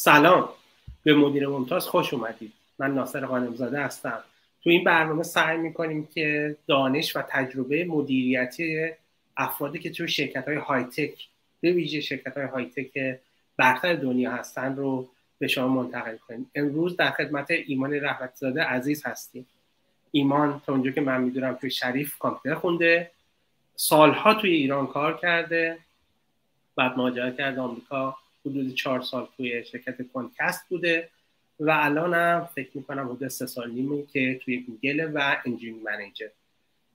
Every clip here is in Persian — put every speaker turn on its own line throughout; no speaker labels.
سلام. به مدیر ممتاز خوش اومدید. من ناصر قانمزاده هستم. تو این برنامه سعی می‌کنیم که دانش و تجربه مدیریتی افرادی که توی شرکت های های تک به ویژه شرکت های های تک برتر دنیا هستن رو به شما منتقل کنیم. امروز در خدمت ایمان رحمتزاده عزیز هستیم. ایمان تا اونجا که من می‌دونم توی شریف کامپیوتر خونده سالها توی ایران کار کرده بعد مهاجرت کرده آمریکا حدود چهار سال توی شرکت کنکست بوده و الان هم فکر می‌کنم حدود سه سال نیمه که توی گوگل و انجین منیجر.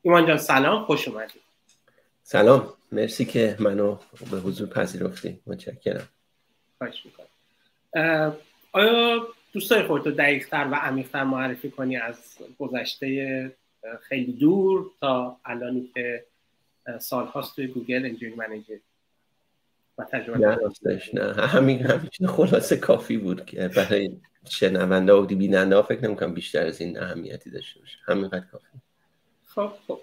ایمان جان سلام خوش اومدید
سلام مرسی که منو به حضور پذیرفتی متشکرم.
خواهش می‌کنم. آیا دوست داری خودتو دقیقتر و عمیقتر معرفی کنی از گذشته خیلی دور تا الانی که سالهاست توی گوگل engineering manager؟
و تجربه نه راستش نه. همین همین خلاصه کافی بود که برای شنونده و بیننده فکر نمی‌کنم بیشتر از این اهمیتی داشته باشه. همینقدر کافی.
خب خب.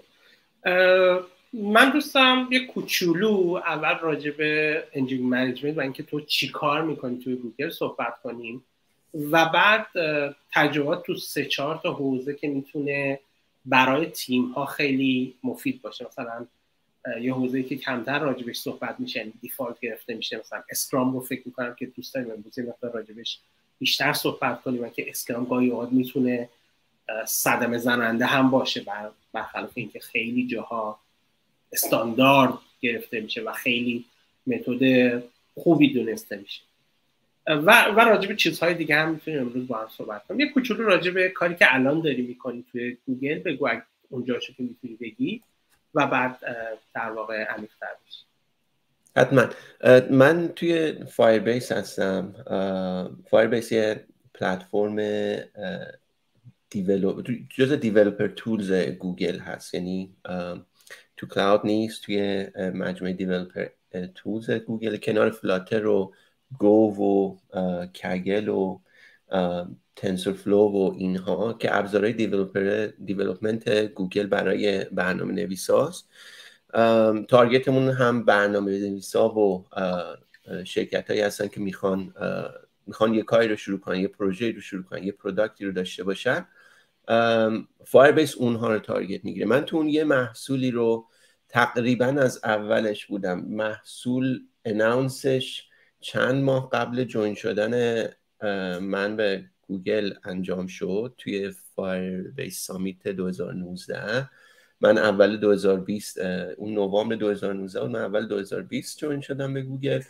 من دوستم یه کوچولو اول راجع به engineering management و اینکه تو چی کار می‌کنی توی گوگل صحبت کنیم و بعد تجربات تو سه چهار تا حوزه که می‌تونه برای تیم ها خیلی مفید باشه. مثلا یه حوزه که کمتر راجبش صحبت میشه یعنی default گرفته میشه. مثلا اسکرام رو فکر می‌کنم که دوست داریم امروز مقدار راجبش بیشتر صحبت کنیم که اسکرام گاهی اوقات می‌تونه صدمه زننده هم باشه بر برخلاف اینکه خیلی جاها استاندارد گرفته میشه و خیلی متد خوبی دونسته میشه. و و راجب چیزهای دیگه هم می‌تونیم امروز با هم صحبت کنیم. یه کوچولو راجب کاری که الان داری می‌کنی توی گوگل بگو اونجاشو که می‌تونی بگی. و بعد در واقع عمیق‌تر بشه
حتما. من توی Firebase هستم. Firebase یه پلتفرم جز developer tools گوگل هست. یعنی تو Cloud نیست توی مجموعه developer tools گوگل. کنار Flutter و Go و Kaggle و TensorFlow و اینها که ابزارهای development گوگل برای برنامه نویساست target مون هم برنامه نویسا و شرکت هایی هستن که می‌خوان می‌خوان یه کاری رو شروع کنن یه پروژه رو شروع کنن یه product ی رو داشته باشن. Firebase اونها رو target می‌گیره. من تو اون یه محصولی رو تقریبا از اولش بودم. محصول announce ش چند ماه قبل join شدن من به گوگل انجام شد توی Firebase Summit 2019 من اول 2020 اون نوامبر 2019 من اول 2020 join شدم به گوگل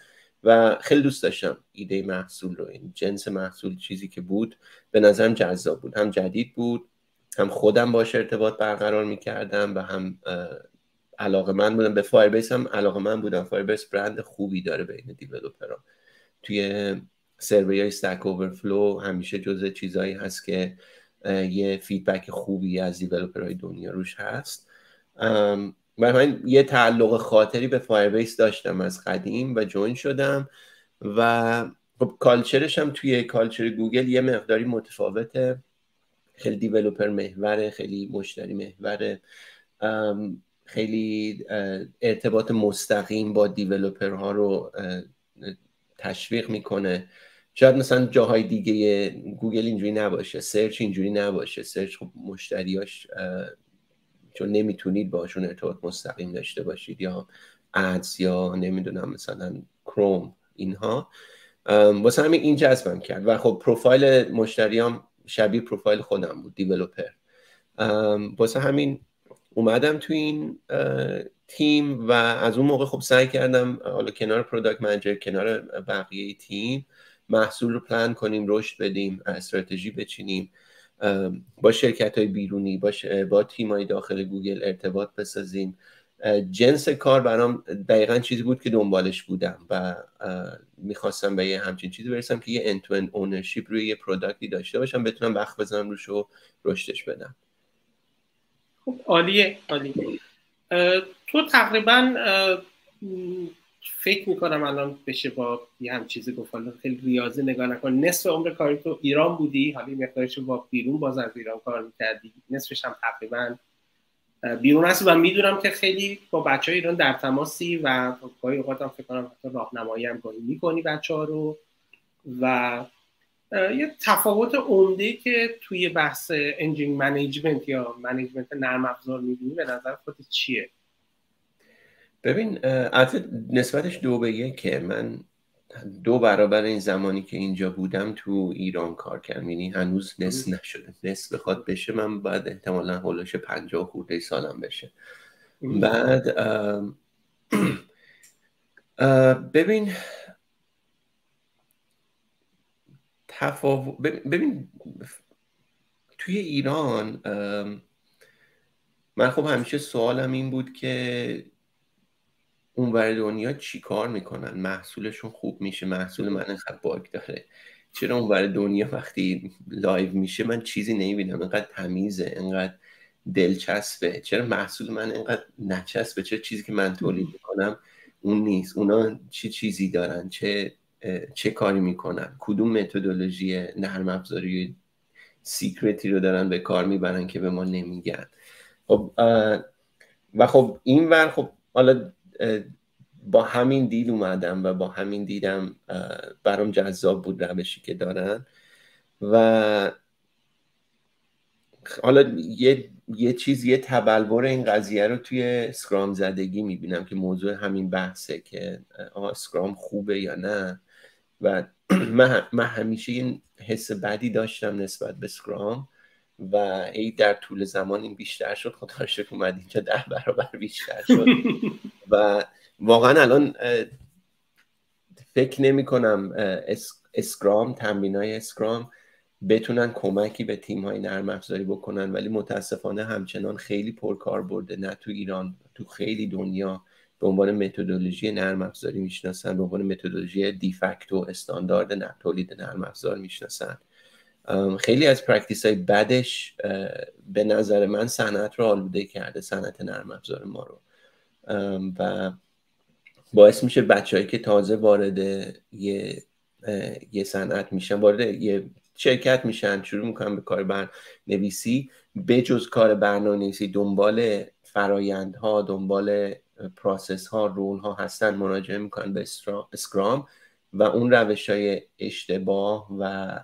و خیلی دوست داشتم ایده محصول رو. این جنس محصول چیزی که بود به نظرم جذاب بود. هم جدید بود هم خودم باش ارتباط برقرار می‌کردم و هم علاقه‌مند بودم. به Firebase هم علاقه‌مند بودم. Firebase برند خوبی داره بین developer ها. توی survey های Stack Overflow همیشه جزء چیزایی هست که یه feedback خوبی از developer های دنیا روش هست. من یه تعلق خاطری به Firebase داشتم از قدیم و join شدم و خب culture ش هم توی culture گوگل یه مقداری متفاوته. خیلی developer محوره خیلی مشتری محوره. خیلی ارتباط مستقیم با developer ها رو تشویق می‌کنه. شاید مثلا جاهای دیگه گوگل اینجوری نباشه search اینجوری نباشه. search خب مشتریاش چون نمی‌تونید باشون ارتباط مستقیم داشته باشید یا Ads یا نمی‌دونم مثلا کروم اینها. واسه همین این جذبم کرد. و خب پروفایل مشتریام شبیه پروفایل خودم بود developer واسه همین اومدم تو این تیم و از اون موقع خب سعی کردم حالا کنار product manager کنار بقیه تیم محصول رو پلان کنیم رشد بدیم استراتژی بچینیم با شرکت های بیرونی با, با تیم های داخل گوگل ارتباط بسازیم. جنس کار برام دقیقا چیزی بود که دنبالش بودم و می‌خواستم به یه همچین چیزی برسم که یه end to end روی یه پروداکتی داشته باشم بتونم وقت بزنم روش و رشدش بدم.
خب عالیه عالیه. تو تقریبا فکر می‌کنم الان بشه با یه هم چیزی گفت. خیلی ریاضی نگاه نکن. نصف عمر کاری تو ایران بودی حالا مقدارش با بیرون باز از ایران کار می‌کردی. نصفش هم تقریبا بیرون هست و می‌دونم که خیلی با بچه های ایران در تماسی و گاهی اوقات هم فکر کنم راهنمایی هم گاهی می‌کنی بچه ها رو. و یه تفاوت عمده که توی بحث engineering management یا management نرم افزار می‌بینی به نظر خودت چیه؟
ببین البته نسبتش دو به یکه من دو برابر این زمانی که اینجا بودم تو ایران کار کردم. یعنی هنوز نصف نشده. نصف بخواد بشه من باید احتمالا حول و حوش پنجاه خرده سالم بشه. بعد ببین تفاوت ببین توی ایران من خب همیشه سوالم این بود که اونور دنیا چی کار می‌کنن؟ محصولشون خوب میشه محصول من اینقدر bug داره. چرا اونور دنیا وقتی live میشه من چیزی نمی‌بینم؟ اینقدر تمیزه اینقدر دلچسبه. چرا محصول من اینقدر نچسبه؟ چرا چیزی که من تولید می‌کنم اون نیست؟ اونا چه چیزی دارن؟ چه چه کاری می‌کنن؟ کدوم متدولوژی نرم افزاری سیکرتی رو دارن به کار می‌برن که به ما نمیگن؟ خب و خب این ور خب حالا با همین دید اومدم و با همین دیدم برام جذاب بود روشی که دارن. و حالا یه, یه چیز یه تبلور این قضیه رو توی اسکرام زدگی می‌بینم که موضوع همین بحثه که آه اسکرام خوبه یا نه. و من, همیشه این حس بدی داشتم نسبت به اسکرام و ای در طول زمان این بیشتر شد. خدا شکر اومد اینجا ده برابر بیشتر شد. و واقعا الان فکر نمی کنم Scrum تمرین های Scrum بتونن کمکی به تیم های نرم افزاری بکنن ولی متاسفانه همچنان خیلی پرکاربرده. نه تو ایران تو خیلی دنیا به عنوان متدولوژی نرم افزاری می‌شناسن به عنوان متدولوژی de facto standard تولید نرم افزار می‌شناسن. خیلی از practice های بدش به نظر من صنعت رو آلوده کرده صنعت نرم افزار ما رو. و باعث میشه بچههایی که تازه وارد یه یه صنعت میشن وارد یه شرکت میشن شروع می‌کنن به کار برنویسی بجز کار برنامه نویسی دنبال فرایندها دنبال پراسس ها رول ها هستن مراجعه می‌کنن به اسکرام و اون روش های اشتباه و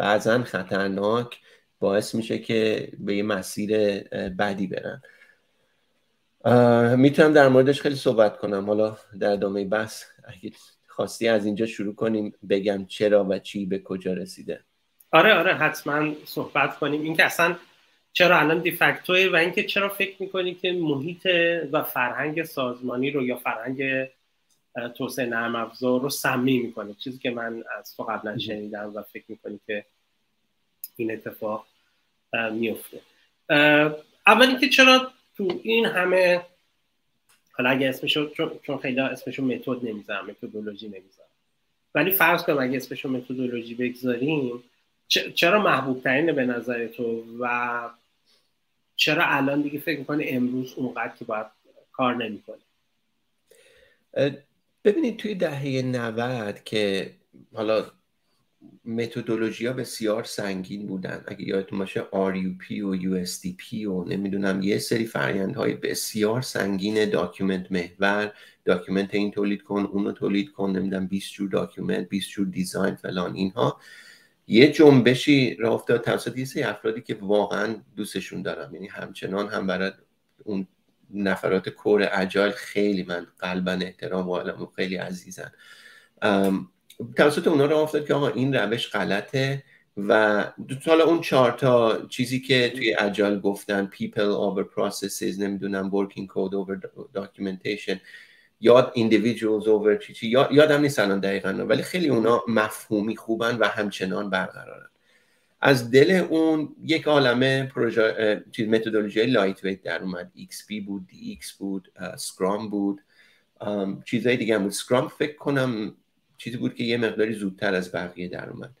بعضا خطرناک باعث میشه که به یه مسیر بدی برن. می‌تونم در موردش خیلی صحبت کنم. حالا در ادامه بحث اگه خواستی از اینجا شروع کنیم بگم چرا و چی به کجا رسیده.
آره آره حتما صحبت کنیم. این که اصلا چرا الان دیفکتوه و اینکه چرا فکر می‌کنی که محیط و فرهنگ سازمانی رو یا فرهنگ توسعه نرم افزار رو سمی می‌کنه. چیزی که من از تو قبلا شنیدم و فکر می‌کنی که این اتفاق میفته اول اینکه چرا تو این همه حالا اگه اسمشو چون خیلی اسمشو متد نمی‌ذارم متدولوژی نمی‌ذارم. ولی فرض کنم اگه اسمشو متدولوژی بگذاریم چرا محبوب ترینه به نظر تو و چرا الان دیگه فکر می‌کنه امروز اونقدر که باید کار نمی‌کنه؟
ببینید توی دهه 90 که حالا متدولوژی ها بسیار سنگین بودن. اگه یادتون باشه RUP و USDP و نمی‌دونم یه سری های بسیار سنگین document محور document این تولید کن اونو تولید کن نمی‌دونم 20 جور document 20 جور design فلان اینها. یه جنبشی راه افتاد توسط یه سری افرادی که واقعا دوستشون دارم. یعنی همچنان هم برای اون نفرات core Agile خیلی من قلبا احترام و خیلی عزیزن. توسط اونا رو افتاد که آقا این روش غلطه و حالا اون چهار تا چیزی که توی اجال گفتن people over processes نمی‌دونم working code over documentation یاد individuals over چی چی یادم نیست الان دقیقا ولی خیلی اونا مفهومی خوبن و همچنان برقرارن. از دل اون یک عالمه پروژه چیز متدولوژی لایت ویت در اومد. XP بود DX بود سکرام بود. چیزهای دیگه هم بود. سکرام فکر کنم چیزی بود که یه مقداری زودتر از بقیه در اومد.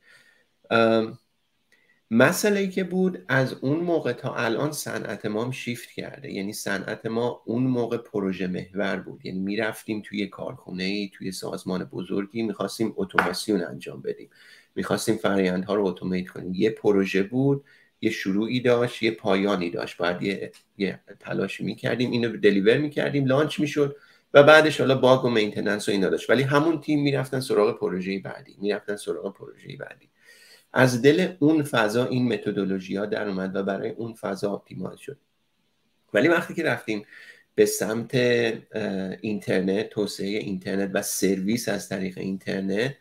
مسئله که بود از اون موقع تا الان صنعت ما هم شیفت کرده. یعنی صنعت ما اون موقع پروژه محور بود. یعنی می‌رفتیم توی کارخونه ای توی سازمان بزرگی می‌خواستیم اتوماسیون انجام بدیم. می‌خواستیم فرایندها رو اتومیت کنیم. یه پروژه بود یه شروعی داشت یه پایانی داشت. باید یه, یه تلاشی می‌کردیم اینو deliver می‌کردیم launch می‌شد و بعدش حالا bug و maintenance و اینا داشت. ولی همون تیم می‌رفتن سراغ پروژه بعدی می‌رفتن سراغ پروژه بعدی. از دل اون فضا این متدولوژی ها در اومد و برای اون فضا optimal شد. ولی وقتی که رفتیم به سمت اینترنت توسعه اینترنت و سرویس از طریق اینترنت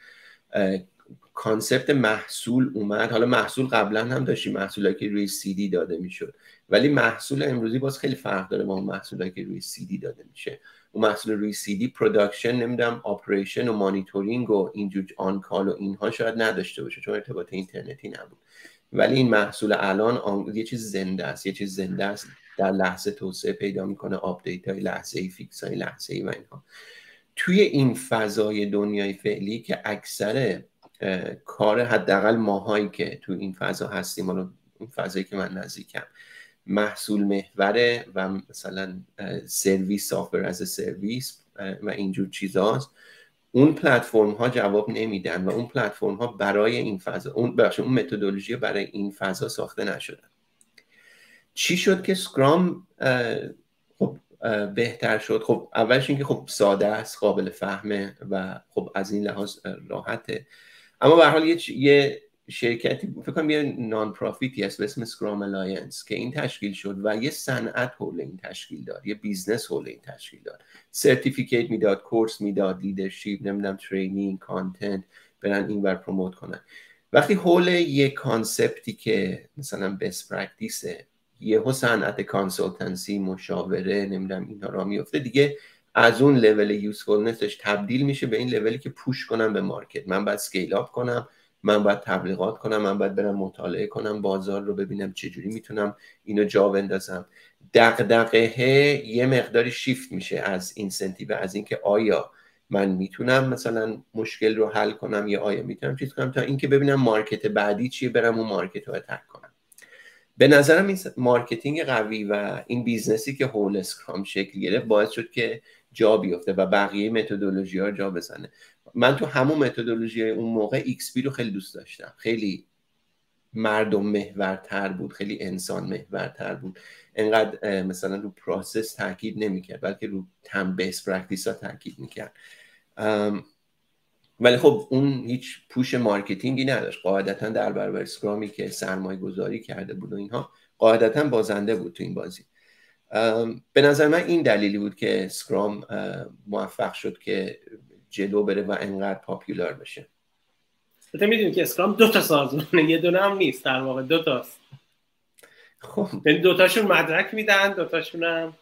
concept محصول اومد. حالا محصول قبلا هم داشتیم محصولی که روی سی دی داده می‌شد. ولی محصول امروزی باز خیلی فرق داره با اون که روی سی دی داده میشه. اون محصول روی سی دی production نمی‌دونم operation و مانیتورینگ و اینجور on-call و اینها شاید نداشته باشه چون ارتباط اینترنتی نبود. ولی این محصول الان یه چیز زنده است. یه چیز زنده است. در لحظه توسعه پیدا می‌کنه update های لحظه ای fix های لحظه ای و اینها. توی این فضای دنیای فعلی که اکثر کار حداقل ماهایی که تو این فضا هستیم حالا این فضایی که من نزدیکم محصول محوره و مثلا سرویس سافر از سرویس و اینجور چیزاست. اون پلتفرم ها جواب نمیدن و اون پلتفرم ها برای این فضا اون بخش اون متدولوژی برای این فضا ساخته نشدن. چی شد که سکرام خب بهتر شد؟ خب اولش اینکه خب ساده است قابل فهمه و خب از این لحاظ راحته. اما به هر حال یه, یه شرکتی فکر کنم یه non-profit ی هست به اسم Scrum Alliance که این تشکیل شد و یه صنعت حول این تشکیل داد یه business حول این تشکیل داد certificate می‌داد course می‌داد leadership نمی‌دونم training content برن این ور promote کنن. وقتی حول یه concept ی که مثلا best practice ه یهو صنعت consultancy مشاوره نمی‌دونم اینها راه میفته دیگه از اون level usefulness ش تبدیل میشه به این لولی که push کنم به market. من باید scale up کنم من باید تبلیغات کنم من باید برم مطالعه کنم بازار رو ببینم چجوری می‌تونم اینو جا بندازم. دغدغه یه مقداری شیفت میشه از incentive از اینکه آیا من می‌تونم مثلا مشکل رو حل کنم یا آیا می‌تونم چیز کنم تا اینکه ببینم market بعدی چیه برم اون market رو attack به نظرم این marketing قوی و این business ی که حول Scrum شکل گرفت باعث شد که جا بیفته و بقیه متدولوژی ها جا بزنه. من تو همون متدولوژی اون موقع XP رو خیلی دوست داشتم. خیلی مردم محورتر بود خیلی انسان محورتر بود. انقدر مثلا رو process تاکید نمی‌کرد بلکه رو team-based practice ها تاکید می‌کرد. ولی خب اون هیچ push marketing ی نداشت. قاعدتا در برابر Scrum ی که سرمایه گذاری کرده بود و اینها قاعدتا بازنده بود تو این بازی. به نظر من این دلیلی بود که Scrum موفق شد که جلو بره و انقدر popular بشه.
تو می‌دونی که Scrum دو تا سازمانه یه دونه هم نیست در واقع دو تاست. خب. یعنی دو تاشون مدرک میدن دو تاشون هم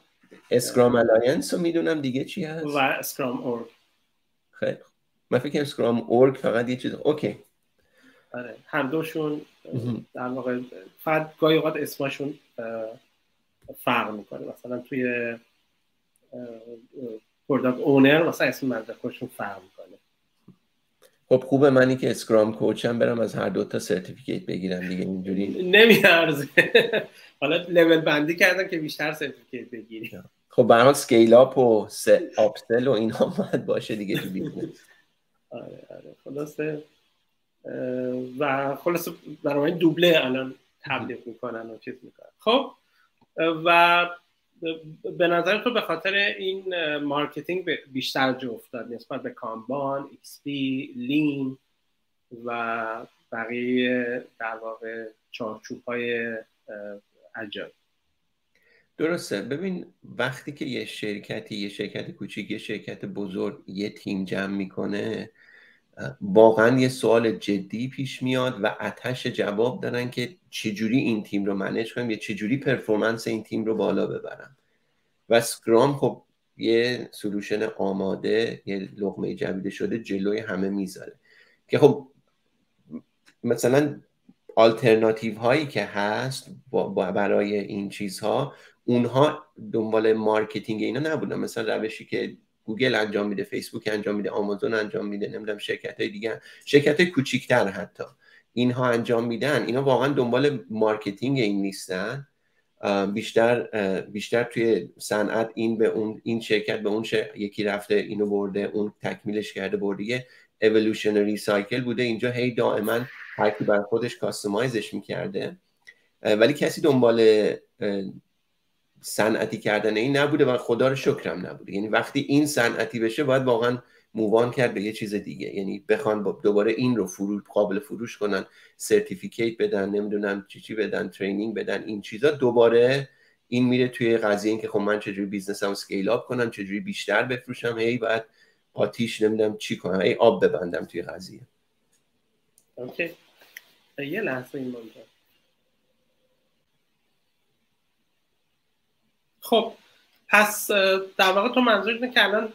Scrum Alliance رو می‌دونم دیگه چی هست.
و Scrum.org.
خیلی من فکر Scrum.org فقط یه چیز okay.
آره هم دوشون در واقع فقط گاهی اوقات اسمشون فرق می‌کنه. مثلا توی product owner مثلا اسم مدرکشون فرق می‌کنه.
خب خوبه منی که Scrum coach م برم از هر دوتا certificate بگیرم دیگه اینجوری.
نمیارزه. حالا لول بندی کردن که بیشتر certificate بگیری.
خب به scale up و upsell و اینها باید باشه دیگه تو business
آره آره. خلاصه و خلاصه برای دوبله الان تبلیغ می‌کنن و چیز می‌کنن. خب و به نظر تو به خاطر این marketing بیشتر جو افتاد نسبت به Kanban، XP، Lean و بقیه در واقع چارچوب های عجب
درسته. ببین وقتی که یه شرکتی یه شرکت کوچیک یه شرکت بزرگ یه تیم جمع می‌کنه واقعا یه سوال جدی پیش میاد واسش جواب دارن که چجوری این تیم رو manage کنیم یا چجوری performance این تیم رو بالا ببرم. و Scrum خب یه solution آماده یه لقمه جویده شده جلوی همه می‌ذاره. که خب مثلا آلترناتیو هایی که هست برای این چیزها اونها دنبال marketing اینا نبودن. مثلا روشی که گوگل انجام میده فیسبوک انجام میده آمازون انجام میده نمی‌دونم شرکت های دیگه شرکت های کوچیکتر حتی. اینها انجام میدن. اینا واقعا دنبال marketing این نیستن. بیشتر بیشتر توی صنعت این به اون این شرکت به اون یکی رفته اینو برده اون تکمیلش کرده برده. evolutionary cycle بوده. اینجا هی دائما هر کی برا خودش customize ش می‌کرده. ولی کسی دنبال صنعتی کردن این نبوده و خدا رو شکرم نبوده. یعنی وقتی این صنعتی بشه باید واقعا move on کرد به یه چیز دیگه. یعنی بخوان دوباره این رو فروش قابل فروش کنن certificate بدن نمی‌دونم چی چی بدن training بدن این چیزا. دوباره این میره توی قضیه این که خب من چجوری business م scale up کنم چجوری بیشتر بفروشم. هی بعد آتیش نمی‌دونم چی کنم. هی آب ببندم توی قضیه.
okay. یه لحظه این خب پس در واقع تو منظور اینه که الان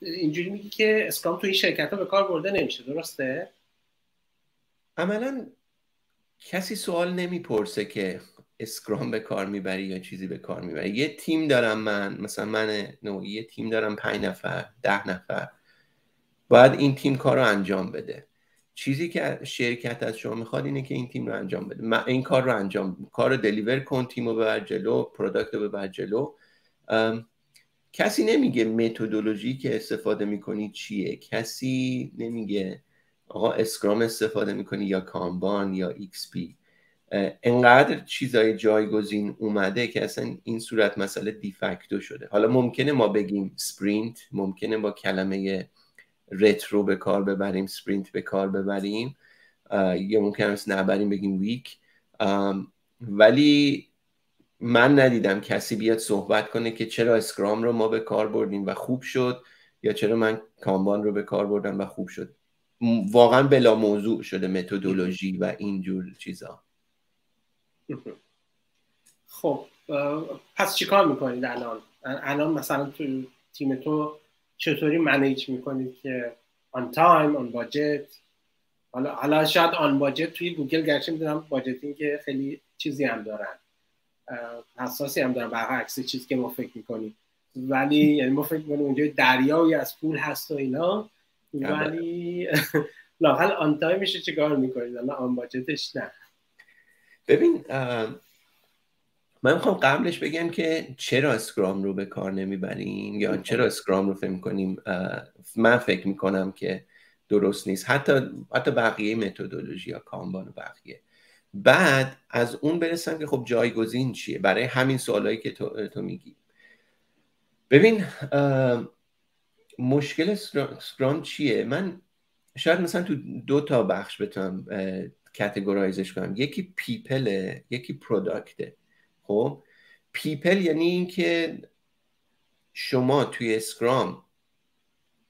اینجوری میگی که Scrum تو این شرکت ها به کار برده نمیشه درسته؟
عملا کسی سوال نمی‌پرسه که Scrum به کار می‌بری یا چیزی به کار می‌بری. یه تیم دارم من مثلا من نوعی یه تیم دارم پنج نفر ده نفر. باید این تیم کار رو انجام بده. چیزی که شرکت از شما می‌خواد اینه که این تیم رو انجام بده. من این کار رو انجام کار رو deliver کن تیم رو ببر جلو product رو ببر جلو. کسی نمیگه متدولوژی که استفاده می‌کنی چیه. کسی نمیگه آقا Scrum استفاده می‌کنی یا Kanban یا XP انقدر چیزای جایگزین اومده که اصلا این صورت مسئله de facto شده. حالا ممکنه ما بگیم sprint ممکنه با کلمه retro به کار ببریم sprint به کار ببریم یا ممکن است نبریم بگیم week ولی من ندیدم کسی بیاد صحبت کنه که چرا Scrum رو ما به کار بردیم و خوب شد یا چرا من Kanban رو به کار بردم و خوب شد. واقعا بلا موضوع شده متدولوژی و اینجور چیزا.
خب پس چیکار می‌کنید الان؟ الان مثلا تو تیم تو چطوری manage می‌کنید که on time on budget حالا حالا شاید on budget توی گوگل گرچه می‌دونم budgeting که خیلی چیزی هم دارن. حساسی هم دارن عکس چیزی که ما فکر می‌کنیم. ولی یعنی ما فکر می‌کنیم اونجا دریایی از پول هست و اینا. ولی لااقل on time ش چیکار می‌کنید؟ اما on budget ش نه.
ببین من می‌خوام قبلش بگم که چرا Scrum رو به کار نمی‌بریم یا چرا Scrum رو فکر می‌کنیم من فکر می‌کنم که درست نیست. حتی حتی بقیه متدولوژی یا Kanban و بقیه. بعد از اون برسم که خب جایگزین چیه؟ برای همین سوالایی که تو, تو میگی. ببین مشکل Scrum چیه؟ من شاید مثلا تو دو تا بخش بتونم categorize ش کنم. یکی people ه یکی product ه خب people یعنی اینکه شما توی Scrum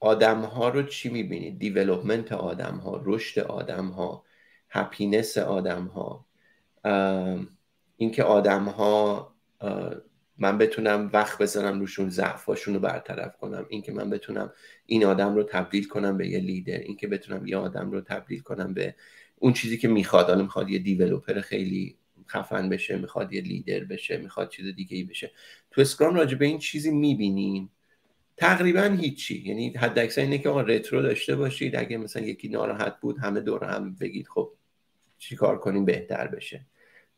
آدم ها رو چی می‌بینید development آدم ها رشد آدم ها happiness آدم ها اینکه آدم ها من بتونم وقت بذارم روشون ضعفاشون رو برطرف کنم. اینکه من بتونم این آدم رو تبدیل کنم به یه لیدر. اینکه بتونم یه آدم رو تبدیل کنم به اون چیزی که می‌خواد. حالا می‌خواد یه developer خیلی خفن بشه می‌خواد یه لیدر بشه می‌خواد چیز دیگه ای بشه. تو اسکرام راجع به این چیزی می‌بینیم. تقریبا هیچی. یعنی حد اکثر اینه که آقا رترو داشته باشید. اگه مثلا یکی ناراحت بود همه دور هم بگید خب چی کار کنیم بهتر بشه.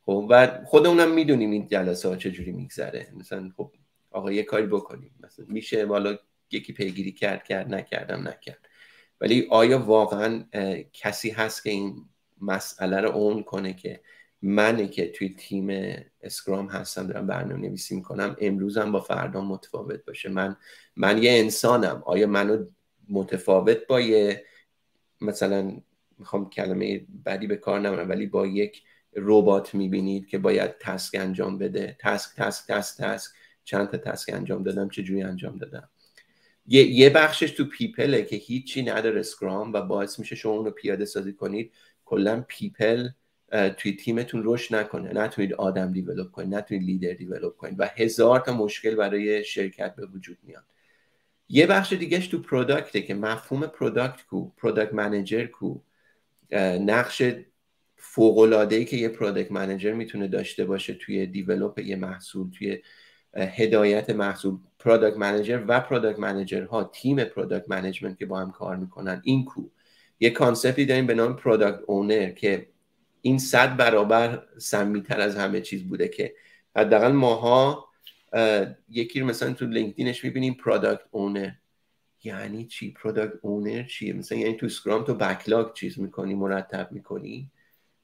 خب و خودمونم می‌دونیم این جلسه ها چجوری میگذره. مثلا خب آقا یه کاری بکنیم. مثلا میشه والا یکی پیگیری کرد کرد نکردم نکرد. ولی آیا واقعا کسی هست که این مسئله رو اون کنه که منه که توی تیم Scrum هستم دارم برنامه نویسی می‌کنم امروزم با فردا متفاوت باشه. من من یه انسانم. آیا منو متفاوت با یه مثلا می‌خوام کلمه بدی به کار نمونم ولی با یک ربات می‌بینید که باید task انجام بده. task task task task. چند تا task انجام دادم؟ چجوری انجام دادم؟ یه, یه بخشش تو people ه که هیچی نداره Scrum و باعث میشه شما اون رو پیاده سازی کنید. کلا people توی تیمتون رشد نکنه. نتونید آدم develop کنید نتونید leader develop کنید و هزار تا مشکل برای شرکت به وجود میاد. یه بخش دیگهش تو product ه که مفهوم product کو product manager کو نقش فوق العاده ای که یه product manager می‌تونه داشته باشه توی develop یه محصول توی هدایت محصول. product manager و product manager ها تیم product management که با هم کار می‌کنن این کو. یه concept ی داریم به نام product owner که این صد برابر سمی‌تر از همه چیز بوده که حداقل ماها یکی رو مثلا تو LinkedIn ش می‌بینیم product owner یعنی چی؟ product owner چیه؟ مثلا یعنی تو Scrum تو backlog چیز می‌کنی مرتب می‌کنی؟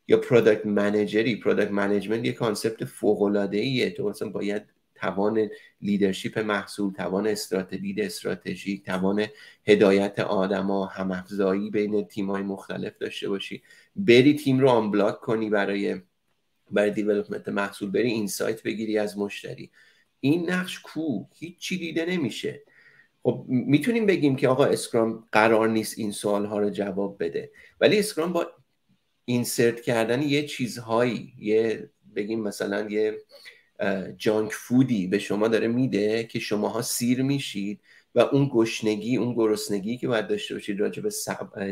یا product manager ی product management یه concept فوق العاده ایه تو مثلا باید توان leadership محصول توان استراتژی استراتژیک توان هدایت آدما هم‌افزایی بین تیم‌های مختلف داشته باشی. بری تیم رو unblock کنی برای برای development محصول. بری insight بگیری از مشتری. این نقش کو هیچی دیده نمیشه. خب می‌تونیم بگیم که آقا Scrum قرار نیست این سوال ها رو جواب بده. ولی Scrum با insert کردن یه چیزهایی یه بگیم مثلا یه junk food ی به شما داره میده که شماها سیر میشید و اون گشنگی اون گرسنگی که باید داشته باشید راجع به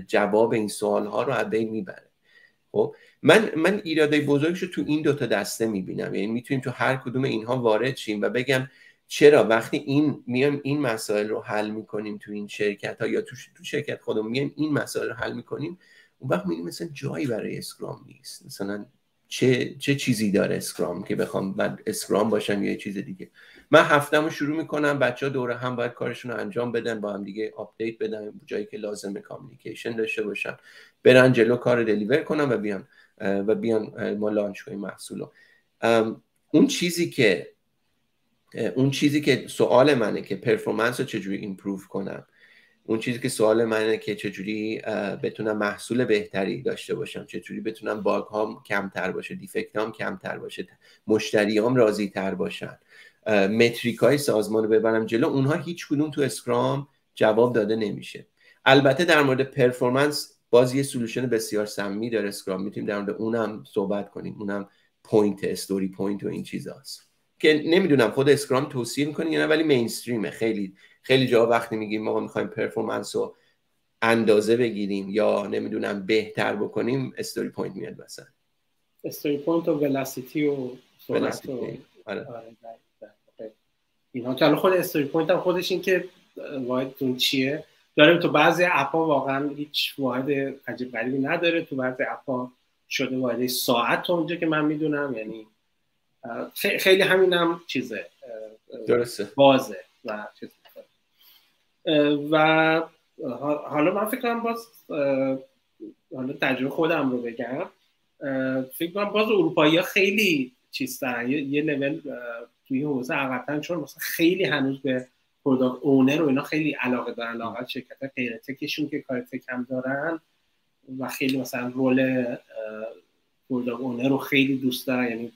جواب این سوال ها رو از بین می‌بره. خب من من ایراده بزرگش رو تو این دوتا دسته می‌بینم. یعنی می‌تونیم تو هر کدوم اینها وارد شیم و بگم چرا وقتی این میایم این مسائل رو حل می‌کنیم تو این شرکت ها یا تو, تو شرکت خودمون میایم این مسائل رو حل می‌کنیم اون وقت می‌بینیم مثلا جایی برای Scrum نیست. مثلا چه, چه چیزی داره Scrum که بخوام بعد Scrum باشم یا یه چیز دیگه. من هفته‌م رو شروع می‌کنم بچه ها دوره هم باید کارشون رو انجام بدن با هم دیگه update بدن جایی که لازمه communication داشته باشن. برن جلو کار deliver کنم و بیان و بیان ما launch کنیم محصول اون چیزی که اون چیزی که سوال منه که performance رو چجوری improve کنم. اون چیزی که سوال منه که چجوری بتونم محصول بهتری داشته باشم چجوری بتونم bug هام کمتر باشه defect هام کمتر باشه مشتریام راضی تر باشن. metric های سازمان رو ببرم جلو اونها هیچ کدوم تو Scrum جواب داده نمیشه. البته در مورد performance باز یه solution بسیار سمی داره Scrum می‌تونیم در مورد اونم صحبت کنیم. اونم point story point و این چیزاست. که نمی‌دونم خود Scrum توصیه می‌کنه یا نه ولی mainstream ه. خیلی خیلی جا وقتی میگیم ما می‌خوایم performance رو اندازه بگیریم یا نمی‌دونم بهتر بکنیم story point میاد مثلا.
story point و velocity و سرعت و آره. آره، اینها. که خود story point هم خودش این که واحدتون چیه؟ داریم تو بعضی app ا واقعا هیچ واحد عجیب غریبی نداره. تو بعضی app ا شده واحد ساعت اونجا که من می‌دونم. یعنی خیلی همینم هم چیزه
درسته.
بازه و چیز و حالا من فکر کنم باز حالا تجربه خودم رو بگم. فکر کنم باز اروپایی ها خیلی چیز دارن یه, یه لول توی حوزه عقبتن چون مثلا خیلی هنوز به product owner و اینا خیلی علاقه دارن لاقل شرکت غیر tech شون که کار tech دارن و خیلی مثلا role product owner رو خیلی دوست دارن. یعنی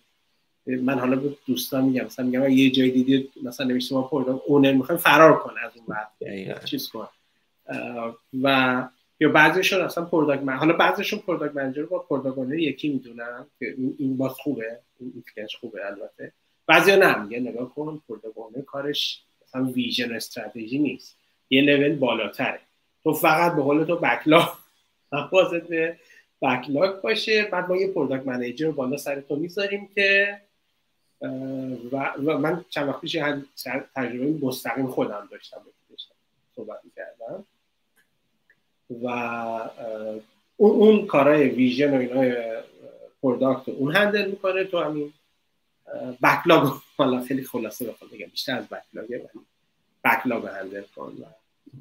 من حالا به دوستان میگم مثلا میگم یه جای دیدی مثلا نمیشه ما product owner می‌خوایم فرار کنه از اون بعد چیز کن. و یا بعضیشون اصلا product من حالا بعضیشون product manager با product owner یکی می‌دونن که این باز خوبه این خوبه البته. بعضیا نه میگه نگاه کن product owner کارش مثلا vision استراتژی نیست. یه لول بالاتره. تو فقط به قول تو backlog حواست به backlog باشه بعد ما یه product manager بالا سر تو می‌ذاریم که و, و من چند وقت پیش تجربه مستقیم خودم داشتم صحبت می‌کردم. و اون, اون کارهای vision و اینای product اون handle می‌کنه تو همین backlog حالا خیلی خلاصه بخوام بگم بیشتر از backlog ه ولی backlog handle کن و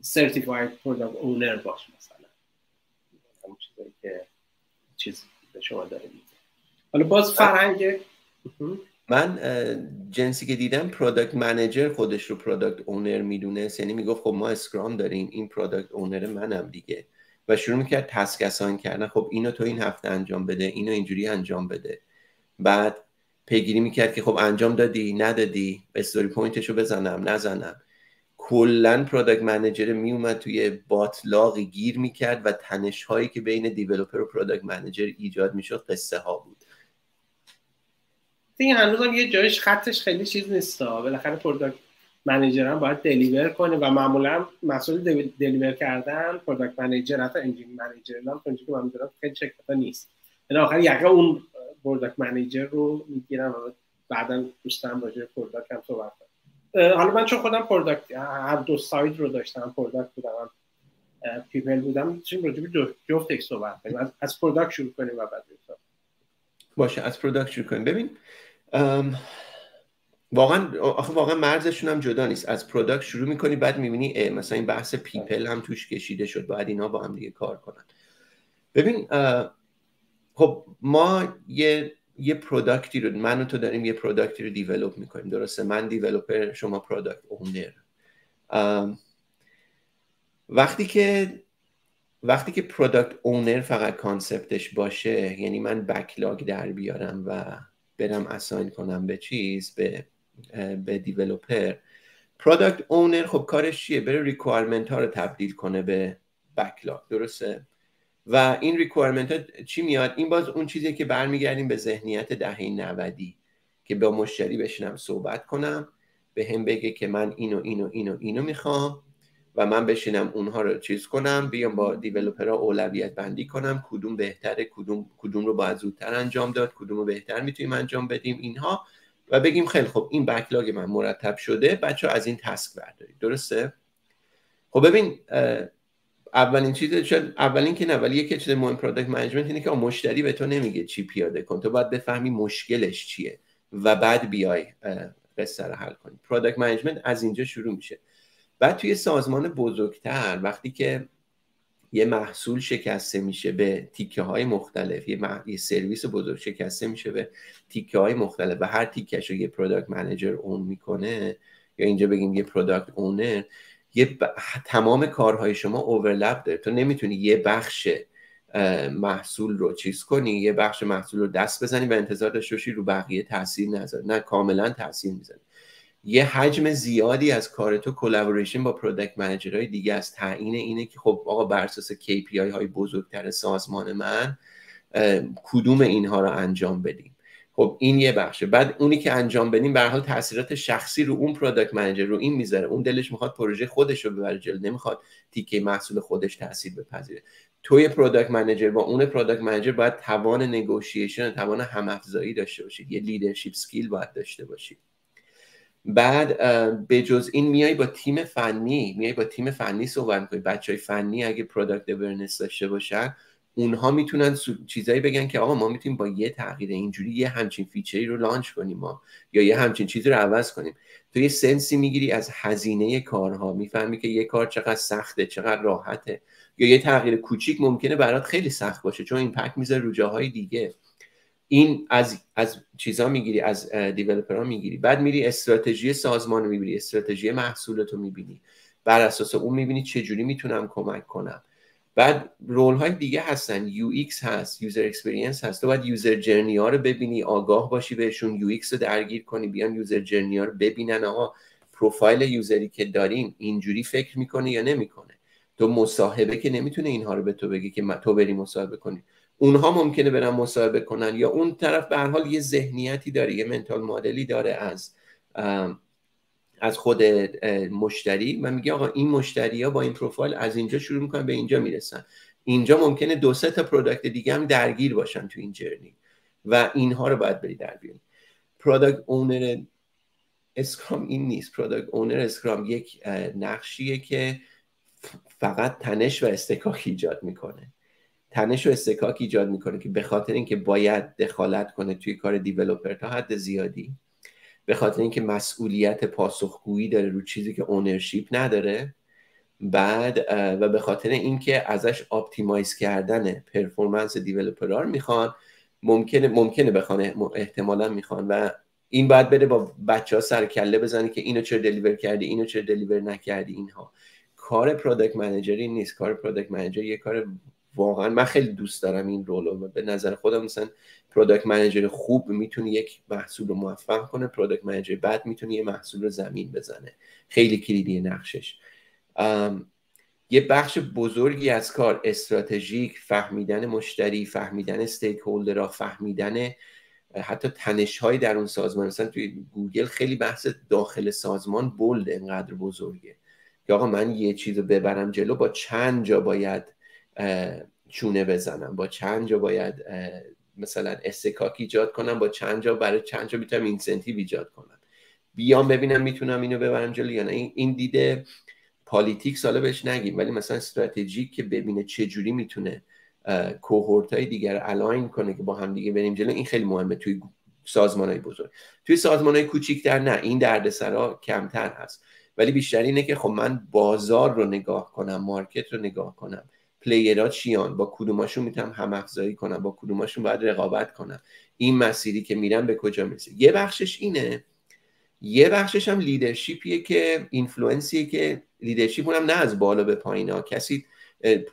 certified product owner باش مثلا. همون چیزایی که چیز به شما داره میده حالا باز فرهنگ
من جنسی که دیدم product manager خودش رو product owner می‌دونست. یعنی می‌گفت خب ما Scrum داریم این product owner منم دیگه. و شروع می‌کرد task کردن. خب اینو تو این هفته انجام بده اینو اینجوری انجام بده. بعد پیگیری می‌کرد که خب انجام دادی ندادی story point شو بزنم نزنم. کلا product manager میومد توی باطلاقی گیر می‌کرد و تنش هایی که بین developer و product manager ایجاد می‌شد قصه ها بود.
این هنوز هم یه جایش خطش خیلی چیز نیست بالاخره product manager هم باید deliver کنه و معمولا مسئول deliver کردن product manager حتی engineering manager هم که من خیلی شرکت نیست. یعنی آخر یقه اون product manager رو می‌گیرن و بعدا دوستم راجع product هم صحبت کنم حالا من چون خودم product هر دو side رو داشتم product بودم people بودم می‌تونیم راجع به جفت صحبت کنیم. از product شروع کنیم و بعد
باشه از product شروع کنیم. ببین واقعا آخه واقعا مرزشون هم جدا نیست. از product شروع می‌کنی بعد می‌بینی مثلا این بحث people هم توش کشیده شد. باید اینا با هم دیگه کار کنن. ببین خب ما یه یه product ی رو من و تو داریم یه product ی رو develop می‌کنیم. درسته؟ من developer شما product owner وقتی که وقتی که product owner فقط concept ش باشه یعنی من backlog در بیارم و برم assign کنم به چیز به به developer product owner خب کارش چیه؟ بره requirement ها رو تبدیل کنه به backlog درسته؟ و این requirement ها چی میاد؟ این باز اون چیزی که برمیگردیم به ذهنیت دهه 90 که با مشتری بشینم صحبت کنم به هم بگه که من اینو اینو اینو اینو می‌خوام. و من بشینم اونها رو چیز کنم بیام با developer ها اولویت بندی کنم کدوم بهتره کدوم کدوم رو باید زودتر انجام داد کدوم رو بهتر می‌تونیم انجام بدیم اینها. و بگیم خیلی خب این backlog من مرتب شده بچه از این task بردارید. درسته؟ خب ببین اولین چیز شاید اولین که نه ولی یکی چیز مهم product management اینه که مشتری به تو نمیگه چی پیاده کن. تو باید بفهمی مشکلش چیه و بعد بیای قصه رو حل کنی. product management از اینجا شروع میشه. بعد توی سازمان بزرگتر وقتی که یه محصول شکسته میشه به تیکه های مختلف یه, یه سرویس بزرگ شکسته میشه به تیکه های مختلف و هر تیکش رو یه product manager own می‌کنه یا اینجا بگیم یه product owner یه تمام کارهای شما overlap داره. تو نمی‌تونی یه بخش محصول رو چیز کنی یه بخش محصول رو دست بزنی و انتظار داشته باشی رو بقیه تاثیر نذاره. نه کاملا تاثیر می‌ذاری یه حجم زیادی از کار تو collaboration با product manager های دیگه از تعیین اینه که خب آقا بر اساس KPI های بزرگتر سازمان من کدوم اینها رو انجام بدیم؟ خب این یه بخشه. بعد اونی که انجام بدیم به حال تاثیرات شخصی رو اون product manager رو این می‌ذاره. اون دلش می‌خواد پروژه خودش رو ببره جلو نمی‌خواد تیکه محصول خودش تاثیر بپذیره. توی product manager با اون product manager باید توان negotiation توان همافزایی داشته باشید. یه leadership skill باید داشته باشید. بعد به جز این میای با تیم فنی میای با تیم فنی صحبت می‌کنی. بچه های فنی اگه product awareness داشته باشن اونها می‌تونن چیزایی بگن که آقا ما می‌تونیم با یه تغییر اینجوری یه همچین feature ی رو launch کنیم ما یا یه همچین چیزی رو عوض کنیم. تو یه sense ی می‌گیری از هزینه کارها. می‌فهمی که یه کار چقدر سخته چقدر راحته. یا یه تغییر کوچیک ممکنه برات خیلی سخت باشه چون impact می‌ذاره رو جاهای دیگه. این از از چیزا می‌گیری از ها می‌گیری. بعد میری استراتژی سازمان رو می‌بینی استراتژی محصولتو می‌بینی. بر اساس اون می‌بینی چه جوری می‌تونم کمک کنم. بعد role های دیگه هستن. UX هست user experience هست. تو باید user journey ها رو ببینی آگاه باشی بهشون. UX رو درگیر کنی بیان user journey ها رو ببینن. آقا پروفایل user ی که داریم اینجوری فکر می‌کنه یا نمی‌کنه؟ تو مصاحبه که نمی‌تونه اینها رو به تو بگی که تو بری مصاحبه کنی. اونها ممکنه برن مصاحبه کنن یا اون طرف به هر حال یه ذهنیتی داره یه mental model ی داره از از خود مشتری و میگه آقا این مشتری ها با این پروفایل از اینجا شروع می‌کنن به اینجا می‌رسن. اینجا ممکنه دو سه تا product دیگه هم درگیر باشن تو این journey و اینها رو باید بری در بیاری. product owner Scrum این نیست. product owner Scrum یک نقشیه که فقط تنش و اصطکاک ایجاد می‌کنه. تنش و اصطکاک ایجاد می‌کنه که به خاطر اینکه باید دخالت کنه توی کار developer تا حد زیادی به خاطر اینکه مسئولیت پاسخگویی داره رو چیزی که ownership نداره بعد و به خاطر اینکه ازش optimize کردن performance developer ها رو می‌خوان ممکنه ممکنه بخوان احتمالا می‌خوان و این باید بره با بچه ها سر کله بزنه که اینو چرا deliver کردی اینو چرا deliver نکردی اینها. کار product manager ی نیست. کار product manager یه کار واقعا من خیلی دوست دارم این role و به نظر خودم مثلا product manager خوب می‌تونه یک محصول رو موفق کنه product manager بد می‌تونه یه محصول رو زمین بزنه. خیلی کلیدی نقشش. یه بخش بزرگی از کار استراتژیک فهمیدن مشتری فهمیدن stakeholder ها فهمیدن حتی تنش های در اون سازمان. مثلا توی گوگل خیلی بحث داخل سازمان بلد انقدر بزرگه. که آقا من یه چیز رو ببرم جلو با چند جا باید چونه بزنم. با چند جا باید مثلا اصطکاک ایجاد کنم با چند جا برای چند جا می‌تونم incentive ایجاد کنم. بیام ببینم می‌تونم اینو ببرم جلو یا نه. این دیده politics حالا بهش نگیم ولی مثلا استراتژیک که ببینه چه جوری می‌تونه cohort های دیگر align کنه که با هم دیگه بریم جلو این خیلی مهمه توی سازمان های بزرگ. توی سازمان های کوچیکتر نه این دردسرا کمتر هست. ولی بیشتر اینه که خب من بازار رو نگاه کنم market رو نگاه کنم. player ها چیان؟ با کدوماشون می‌تونم هم افزایی کنم؟ با کدوماشون باید رقابت کنم؟ این مسیری که میرم به کجا می‌رسه؟ یه بخشش اینه. یه بخشش هم leadership یه که influence یه که leadership اونم نه از بالا به پایین ها کسی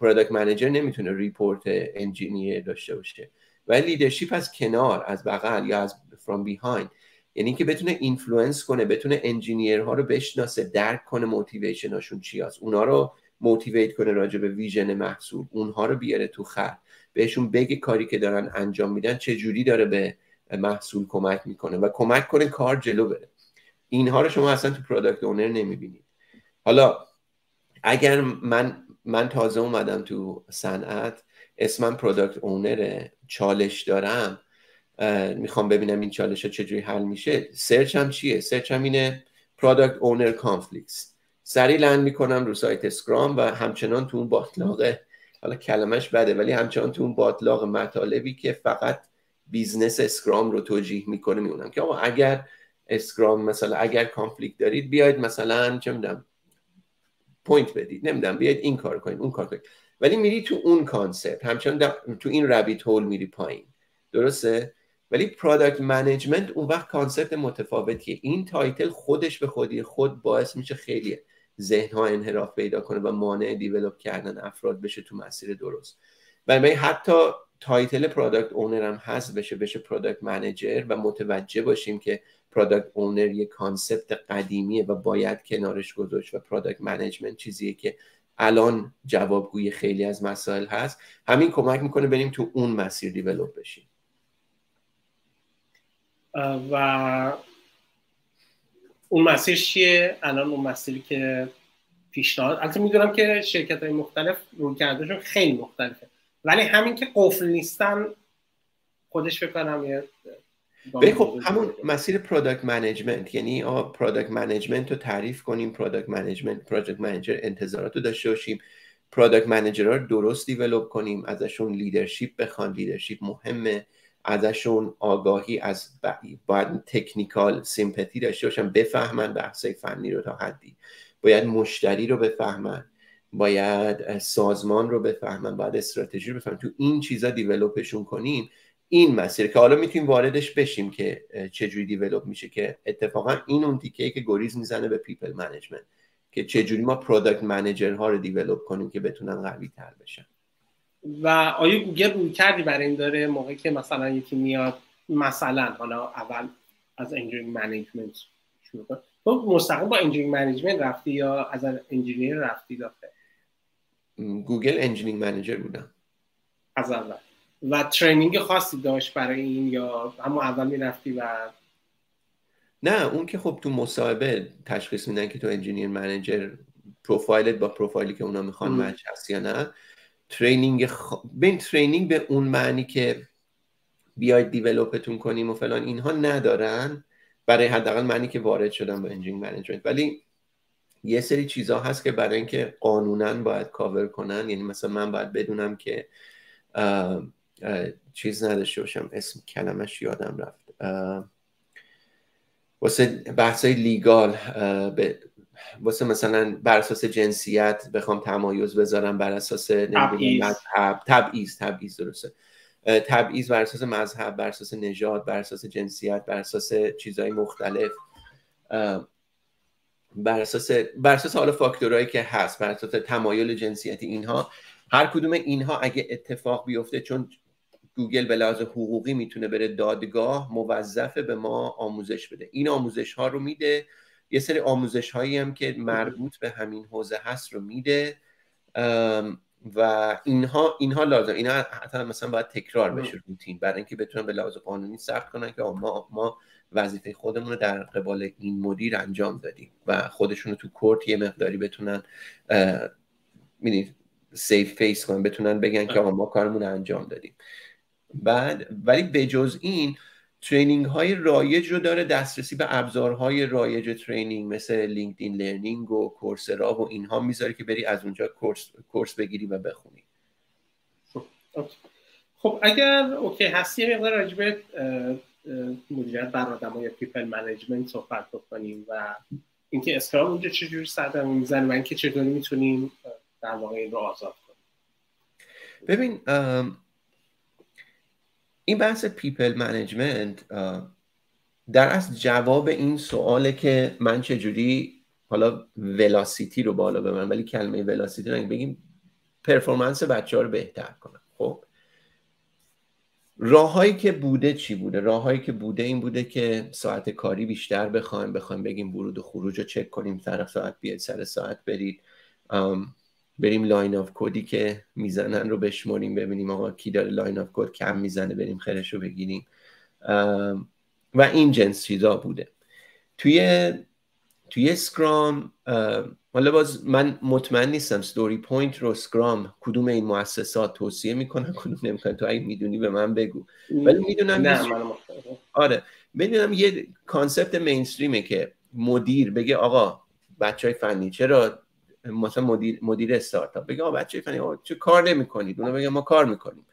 product manager نمی‌تونه report engineer داشته باشه. ولی leadership از کنار از بغل یا از from behind یعنی که بتونه influence کنه بتونه engineer ها رو بشناسه درک کنه motivation هاشون چی هست. اونا رو motivate کنه راجع به vision محصول اونها رو بیاره تو خط. بهشون بگه کاری که دارن انجام میدن چه جوری داره به محصول کمک می‌کنه و کمک کنه کار جلو بره. اینها رو شما اصلا تو product owner نمی‌بینید. حالا اگر من من تازه اومدم تو صنعت اسمم product owner ه چالش دارم می‌خوام ببینم این چالش ها چجوری حل میشه. search م چیه؟ search م اینه product owner conflicts سری land می‌کنم رو سایت اسکرام و همچنان تو اون باتلاق حالا کلمش بده ولی همچنان تو اون باتلاق مطالبی که فقط business اسکرام رو توجیه می‌کنه می‌مونم که آقا اگر اسکرام مثلا اگر conflict دارید بیاید مثلا چه می‌دونم point بدید نمی‌دونم بیاید این کار کنید اون کار کنید. ولی میری تو اون concept همچنان تو این rabbit hole میری پایین. درسته؟ ولی product management اون وقت concept متفاوتیه. این title خودش به خودی خود باعث میشه خیلی ذهن ها انحراف پیدا کنه و مانع develop کردن افراد بشه تو مسیر درست. و حتی title product owner هم هست بشه بشه product manager و متوجه باشیم که product owner یه concept قدیمیه و باید کنارش گذاشت و product management چیزیه که الان جوابگوی خیلی از مسائل هست. همین کمک می‌کنه بریم تو اون مسیر develop بشیم.
و اون مسیر چیه؟ الان اون مسیری که پیشنهاد البته می‌دونم که شرکت های مختلف رویکردشون خیلی مختلفه. ولی همین که قفل نیستن خودش بکنم یه
خب همون مسیر product management یعنی product management رو تعریف کنیم product management product manager انتظارات رو داشته باشیم. product manager رو درست develop کنیم ازشون leadership بخوان leadership مهمه. ازشون آگاهی از باید technical sympathy داشته باشن بفهمن بحثای فنی رو تا حدی. باید مشتری رو بفهمن باید سازمان رو بفهمن باید استراتژی رو بفهمن. تو این چیزا develop شون کنیم این مسیر که حالا می‌تونیم واردش بشیم که چجوری develop میشه که اتفاقا این اون تیکه که گریز می‌زنه به people management که چجوری ما product manager ها رو develop کنیم که بتونن قوی تر بشن.
و آیا گوگل رویکردی برای این داره موقعی که مثلا یکی میاد مثلا حالا اول از engineer management شروع کنه؟ تو مستقیم با engineer management رفتی یا از engineer رفتی داخل؟
گوگل engineer manager بودم.
از اول. و training خاصی داشت برای این یا همون اول می‌رفتی و
نه اون که خب تو مصاحبه تشخیص میدن که تو engineer manager پروفایلت با پروفایلی که اونا می‌خوان match هست یا نه training خ... بین training به اون معنی که بیاید develop تون کنیم و فلان اینها ندارن. برای حداقل معنی که وارد شدن به engineer management. ولی یه سری چیزها هست که برای اینکه قانونا باید کاور کنن. یعنی مثلا من باید بدونم که چیز نداشته باشم. اسم کلمش یادم رفت. واسه بحثای لیگال واسه مثلا بر اساس جنسیت بخوام تمایز بذارم بر اساس مذهب. تبعیض تبعیض درسته. تبعیض بر اساس مذهب بر اساس نژاد بر اساس جنسیت بر اساس چیزهای مختلف. بر اساس بر اساس حالا فاکتورهایی که هست بر اساس تمایل جنسیتی اینها. هر کدوم اینها اگه اتفاق بیفته چون گوگل به لحاظ حقوقی می‌تونه بره دادگاه موظفه به ما آموزش بده. این آموزش ها رو میده یه سری آموزش هایی هم که مربوط به همین حوزه هست رو میده. و اینها اینها لازم. اینا حتی مثلا باید تکرار بشه روتین برای اینکه بتونن به لحاظ قانونی ثبت کنن که ما ما وظیفه خودمون رو در قبال این مدیر انجام دادیم و خودشون رو تو court یه مقداری بتونن می‌دید save face کنن بتونن بگن که ما کارمون رو انجام دادیم. بعد ولی بجز این training های رایج رو داره دسترسی به ابزارهای رایج training مثل LinkedIn Learning و Coursera و اینها می‌ذاره که بری از اونجا course, course بگیری و بخونی.
خب اگر okay هستی یه مقدار راجبه مدیریت بر آدم یا people management صحبت بکنیم و اینکه اسکرام اونجا چجوری صدمه می‌زنه و اینکه چطوری می‌تونیم در واقع این رو آزاد کنیم.
ببین این بحث people management در از جواب این سواله که من چجوری حالا velocity رو بالا ببرم ولی کلمه velocity رو بگیم performance بچه ها رو بهتر کنم. خب؟ راههایی که بوده چی بوده؟ راههایی که بوده این بوده که ساعت کاری بیشتر بخوایم بخوایم بگیم ورود و خروج رو چک کنیم طرف ساعت بیاد سر ساعت برید. بریم line of code ی که می‌زنن رو بشمریم ببینیم آقا کی داره line of code کم می‌زنه بریم خرش رو بگیریم و این جنس چیزا بوده. توی توی اسکرام حالا باز من مطمئن نیستم story point رو اسکرام کدوم این مؤسسات توصیه می‌کنن کدوم نمی‌کنن. تو اگه می‌دونی به من بگو. ولی می‌دونم
نه من
آره. می‌دونم یه concept mainstream ه که مدیر بگه آقا بچه های فنی چرا مثلا مدیر مدیر استارتاپ. بگه بچه فنی چه کار نمی‌کنید؟ اونا بگه ما کار می‌کنیم.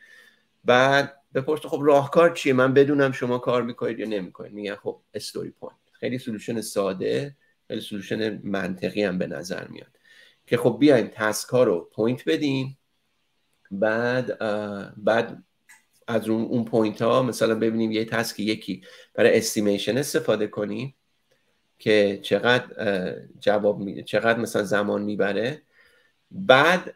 بعد بپرسه خب راهکار چیه؟ من بدونم شما کار می‌کنید یا نمی‌کنید. میگن خب story point خیلی solution ساده خیلی solution منطقی هم به نظر میاد. که خب بیایم task ها رو point بدیم بعد بعد از اون اون point ها مثلا ببینیم یه task یکی برای estimation استفاده کنیم. که چقدر جواب میده چقدر مثلا زمان می‌بره. بعد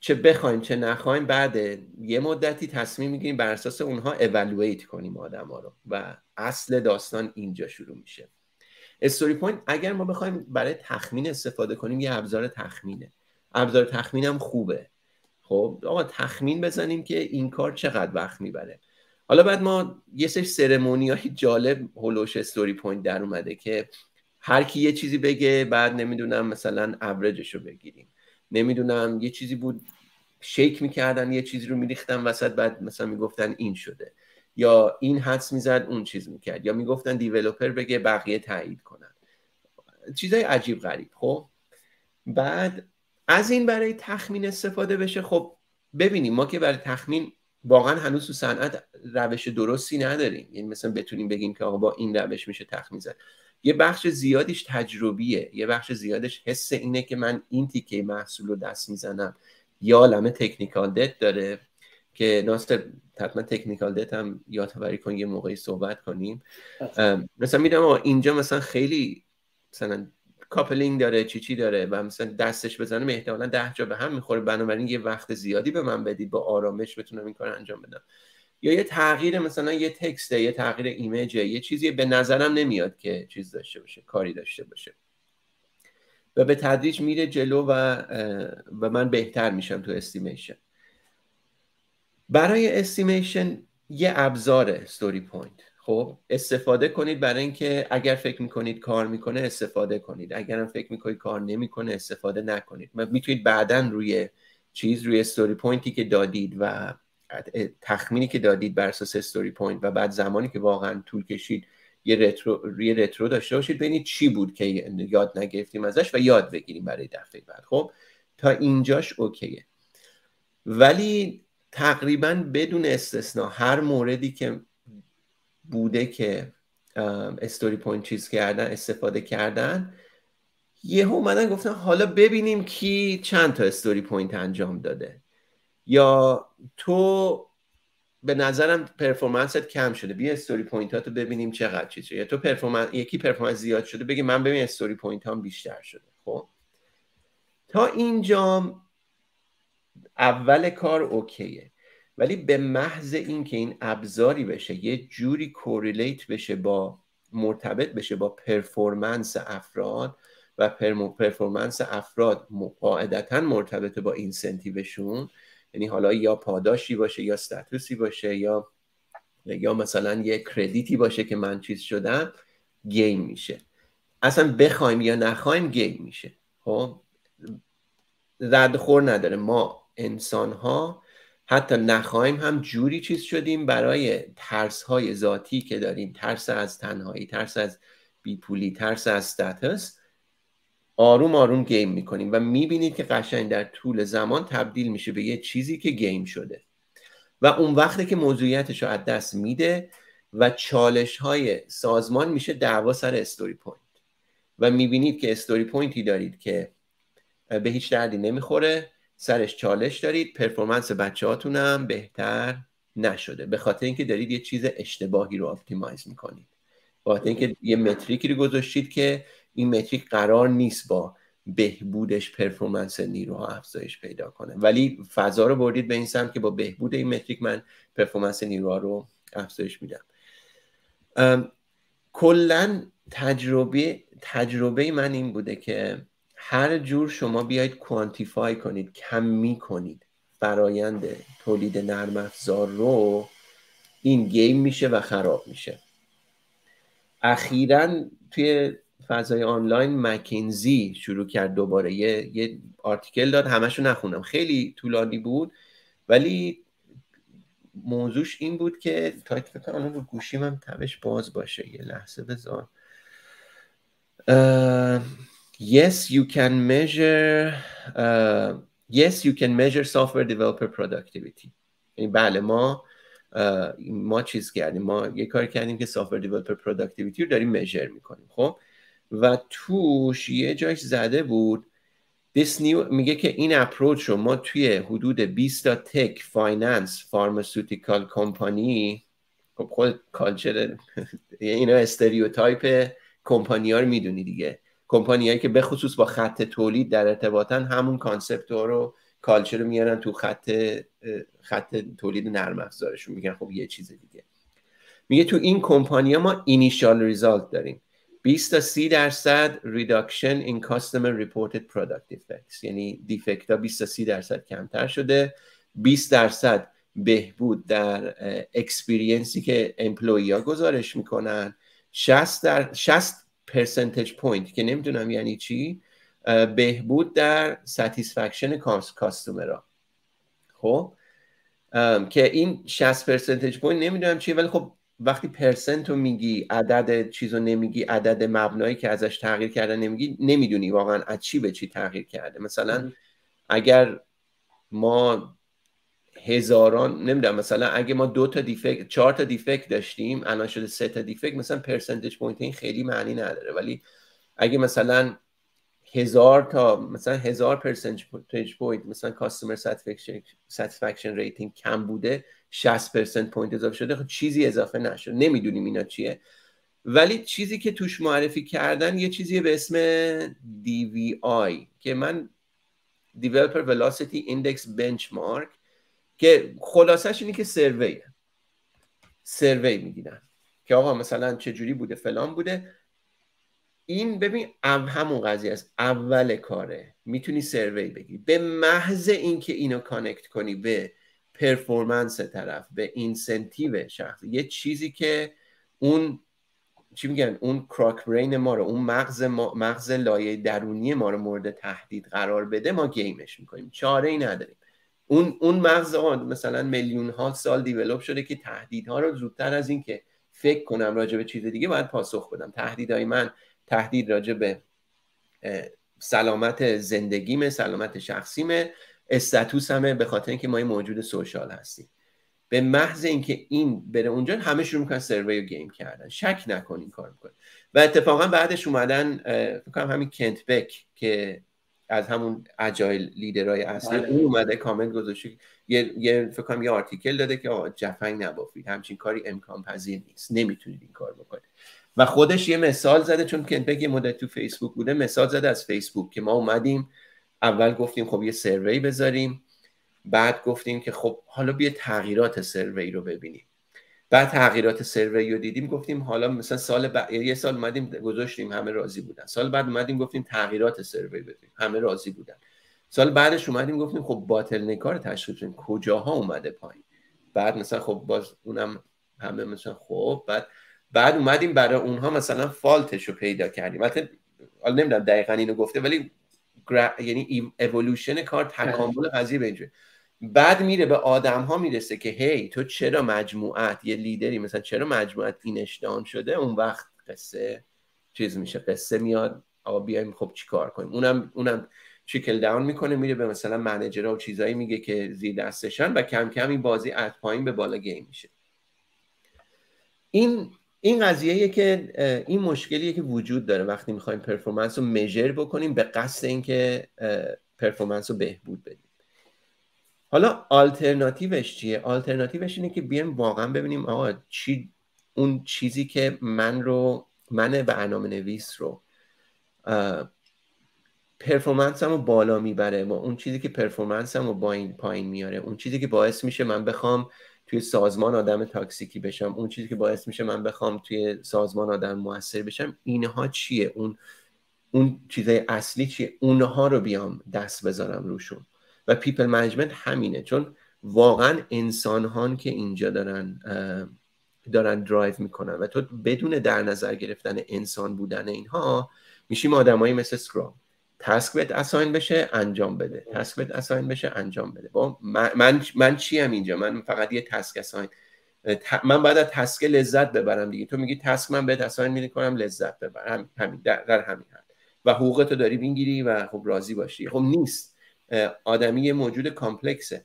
چه بخوایم چه نخوایم بعد یه مدتی تصمیم می‌گیریم بر اساس اونها اولویت کنیم آدم رو و اصل داستان اینجا شروع میشه. story point اگر ما بخوایم برای تخمین استفاده کنیم یه ابزار تخمینه. ابزار تخمینم خوبه. خب آقا تخمین بزنیم که این کار چقدر وقت می‌بره. حالا بعد ما یه سری ceremony های جالب هولوش story point در اومده که هر کی یه چیزی بگه بعد نمی‌دونم مثلا اوریجش رو بگیریم. نمی‌دونم یه چیزی بود شیک می‌کردن یه چیزی رو میریختن وسط بعد مثلا می‌گفتن این شده. یا این حدس می‌زد اون چیز می‌کرد. یا می‌گفتن دیولوپر بگه بقیه تایید کنن. چیزای عجیب غریب خب؟ بعد از این برای تخمین استفاده بشه خب ببینیم ما که برای تخمین واقعا هنوز تو صنعت روش درستی نداریم. یعنی مثلا بتونیم بگیم که آقا با این روش میشه تخمین زد. یه بخش زیادیش تجربیه. یه بخش زیادش حس اینه که من این تیکه محصول رو دست می‌زنم. یا عالمه technical debt داره که ناستر حتما technical debt هم یادآوری کن یه موقعی صحبت کنیم. مثلا میدم اینجا مثلا خیلی مثلا coupling داره چی چی داره و مثلا دستش بزنم احتمالا ده جا به هم می‌خوره. بنابراین یه وقت زیادی به من بدید با آرامش بتونم این کار انجام بدم. یا یه تغییر مثلا یه text ه یه تغییر image ه یه چیزی به نظرم نمیاد که چیز داشته باشه کاری داشته باشه. و به تدریج میره جلو و و من بهتر میشم تو estimation. برای estimation یه ابزار story point خب استفاده کنید برای اینکه اگر فکر می‌کنید کار می‌کنه استفاده کنید. اگر هم فکر می‌کنید کار نمی‌کنه استفاده نکنید. می‌تونید بعدا روی چیز روی story point ی که دادید و تخمینی که دادید بر اساس story point و بعد زمانی که واقعا طول کشید یه retro روی retro داشته باشید ببینید چی بود که یاد نگرفتیم ازش و یاد بگیریم برای دفعه بعد. خب تا اینجاش okay ه. ولی تقریبا بدون استثنا هر موردی که بوده که story point چیز کردن استفاده کردن. یه اومدن گفتن حالا ببینیم کی چند تا story point انجام داده. یا تو به نظرم performance ت کم شده. بیا story point رو ببینیم چقدر چیز یا تو performance یکی performance زیاد شده بگی من ببین story point هم بیشتر شده. خب؟ تا اینجا اول کار okay ه. ولی به محض اینکه این ابزاری بشه یه جوری correlate بشه با مرتبط بشه با performance افراد و performance افراد قاعدتا مرتبط با incentive شون یعنی حالا یا پاداشی باشه یا ستاتوسی باشه یا یا مثلا یه کردیتی باشه که من چیز شدم گیم میشه. اصلا بخوایم یا نخوایم گیم میشه. خب؟ خور نداره. ما انسان ها حتی نخواهیم هم جوری چیز شدیم برای ترس های ذاتی که داریم. ترس از تنهایی ترس از بیپولی ترس از ستاتس آروم آروم game می‌کنیم و می‌بینید که قشنگ در طول زمان تبدیل میشه به یه چیزی که game شده. و اون وقتی که موضوعیتش رو از دست میده و چالش های سازمان میشه دعوا سر story point و می‌بینید که story point ی دارید که به هیچ دردی نمی‌خوره. سرش چالش دارید performance بچه هاتونم بهتر نشده. به خاطر اینکه دارید یه چیز اشتباهی رو optimize می‌کنید. خاطر اینکه یه metric ی رو گذاشتید که این metric قرار نیست با بهبودش performance نیروها افزایش پیدا کنه. ولی فضا رو بردید به این سمت که با بهبود این metric من performance نیروها رو افزایش میدم. کلا تجربه تجربه من این بوده که هر جور شما بیاید quantify کنید کمی کنید. فرایند تولید نرم افزار رو این گیم میشه و خراب میشه. اخیرا توی فضای آنلاین مکینزی شروع کرد دوباره. یه, یه آرتیکل داد همشو نخونم خیلی طولانی بود ولی موضوعش این بود که تا فکر رو گوشی من تبش باز باشه. یه لحظه بذار. Yes you can measure uh, yes you can measure software developer productivity. یعنی بله ما ما چیز کردیم؟ ما یه کار کردیم که software developer productivity رو داریم measure می‌کنیم خب؟ و توش یه جایش زده بود This new میگه که این approach رو ما توی حدود 20 تا tech finance pharmaceutical company خب خود culture اینا stereotype company ها رو می‌دونی دیگه. کمپانی که به خصوص با خط تولید در ارتباطن همون concept رو culture رو میارن تو خط خط تولید نرم افزارشون. میگن خب یه چیز دیگه. میگه تو این کمپانی ما initial result داریم. 20 تا 30 درصد reduction این customer reported product defects یعنی defect ها 20 تا 30 درصد کمتر شده. 20 درصد بهبود در experience ی که employee ها گزارش می‌کنن. 60 در 60 percentage point که نمی‌دونم یعنی چی بهبود در satisfaction customer ا خب؟ که این 60 percentage point نمی‌دونم چیه ولی خب وقتی percent رو میگی عدد چیز رو نمیگی عدد مبنایی که ازش تغییر کرده نمیگی نمی‌دونی واقعا از چی به چی تغییر کرده. مثلا اگر ما هزاران نمی‌دونم مثلا اگه ما دو تا defect چهار تا defect داشتیم الان شده سه تا defect مثلا percentage point این خیلی معنی نداره. ولی اگه مثلا هزار تا مثلا هزار percentage point مثلا customer satisfaction rating کم بوده 60 percent point اضافه شده خب چیزی اضافه نشد. نمی‌دونیم اینا چیه. ولی چیزی که توش معرفی کردن یه چیزی به اسم DVI که من Developer Velocity Index Benchmark که خلاصش اینه که survey ه survey می‌گیرن. که آقا مثلا چجوری بوده؟ فلان بوده. این ببین همون قضیه است. اول کاره. می‌تونی survey بگی به محض اینکه اینو connect کنی به performance طرف به incentive شخص یه چیزی که اون چی میگن؟ اون croc brain ما رو اون مغز ما، مغز لایه درونی ما رو مورد تهدید قرار بده ما game ش می‌کنیم. چاره ای نداریم. اون اون مغز مثلا میلیون ها سال دیولپ شده که تهدیدها رو زودتر از اینکه فکر کنم راجع به چیز دیگه باید پاسخ بدم. تهدیدهای من تهدید راجع به سلامت زندگیمه سلامت شخصیمه. همه به خاطر اینکه ما این موجود سوشال هستیم. به محض اینکه این بره اونجا همه شروع می‌کنن سروی و گیم کردن. شک نکنین کار می‌کنن و اتفاقا بعدش اومدن فکر کنم همین کنت بک که از همون اجایل لیدرهای اصلی بله. اون اومده کامنت گذاشته. یه, یه فکر کنم یه آرتیکل داده که آقا جفنگ نبافید. همچین کاری امکان پذیر نیست. نمی‌تونید این کار بکنید. و خودش یه مثال زده چون کنت یه مدت تو فیسبوک بوده مثال زده از فیسبوک که ما اومدیم اول گفتیم خب یه سروی بذاریم بعد گفتیم که خب حالا بیا تغییرات سروی رو ببینیم. بعد تغییرات سروی رو دیدیم گفتیم حالا مثلا سال بعد یه سال اومدیم گذاشتیم همه راضی بودن. سال بعد اومدیم گفتیم تغییرات سروی بدیم همه راضی بودن. سال بعدش اومدیم گفتیم خب باطل نکار تشخیص بدیم کجاها اومده پایین؟ بعد مثلا خب باز اونم همه مثلا خب بعد بعد اومدیم برای اونها مثلا فالتش رو پیدا کردیم. البته حالا نمی‌دونم دقیقا اینو گفته ولی یعنی اِوولوشن کار تکامل قضیه به بعد میره به آدم ها می‌رسه که هی تو چرا مجموعت؟ یه لیدری مثلا چرا مجموعت اینشدان شده؟ اون وقت قصه چیز میشه قصه میاد آقا بیایم خب چیکار کنیم؟ اونم اونم trickle down می‌کنه میره به مثلا manager ها و چیزایی میگه که زیر دستشن و کم کم این بازی از پایین به بالا game میشه. این این قضیه که این مشکلیه که وجود داره وقتی می‌خوایم performance رو measure بکنیم به قصد اینکه performance رو بهبود بدیم. حالا آلترناتیوش چیه؟ آلترناتیوش اینه که بیایم واقعا ببینیم آقا چی اون چیزی که من رو من برنامه نویس رو performance رو بالا می‌بره ما اون چیزی که performance رو با این پایین میاره اون چیزی که باعث میشه من بخوام توی سازمان آدم toxic ی بشم اون چیزی که باعث میشه من بخوام توی سازمان آدم موثر بشم اینها چیه؟ اون اون چیزای اصلی چیه؟ اونها رو بیام دست بذارم روشون. و people management همینه. چون واقعا انسان که اینجا دارن دارن درایو می‌کنن و تو بدون در نظر گرفتن انسان بودن اینها میشیم آدمایی مثل Scrum task بهت assign بشه انجام بده. task بهت assign بشه انجام بده. با من من, من چیم اینجا؟ من فقط یه task assign من باید از task لذت ببرم دیگه. تو میگی task من بهت assign میدی کنم لذت ببرم. همین در, در همین حد. و حقوقتو داری می‌گیری و خب راضی باشی. خب نیست. آدمی یه موجود complex ه.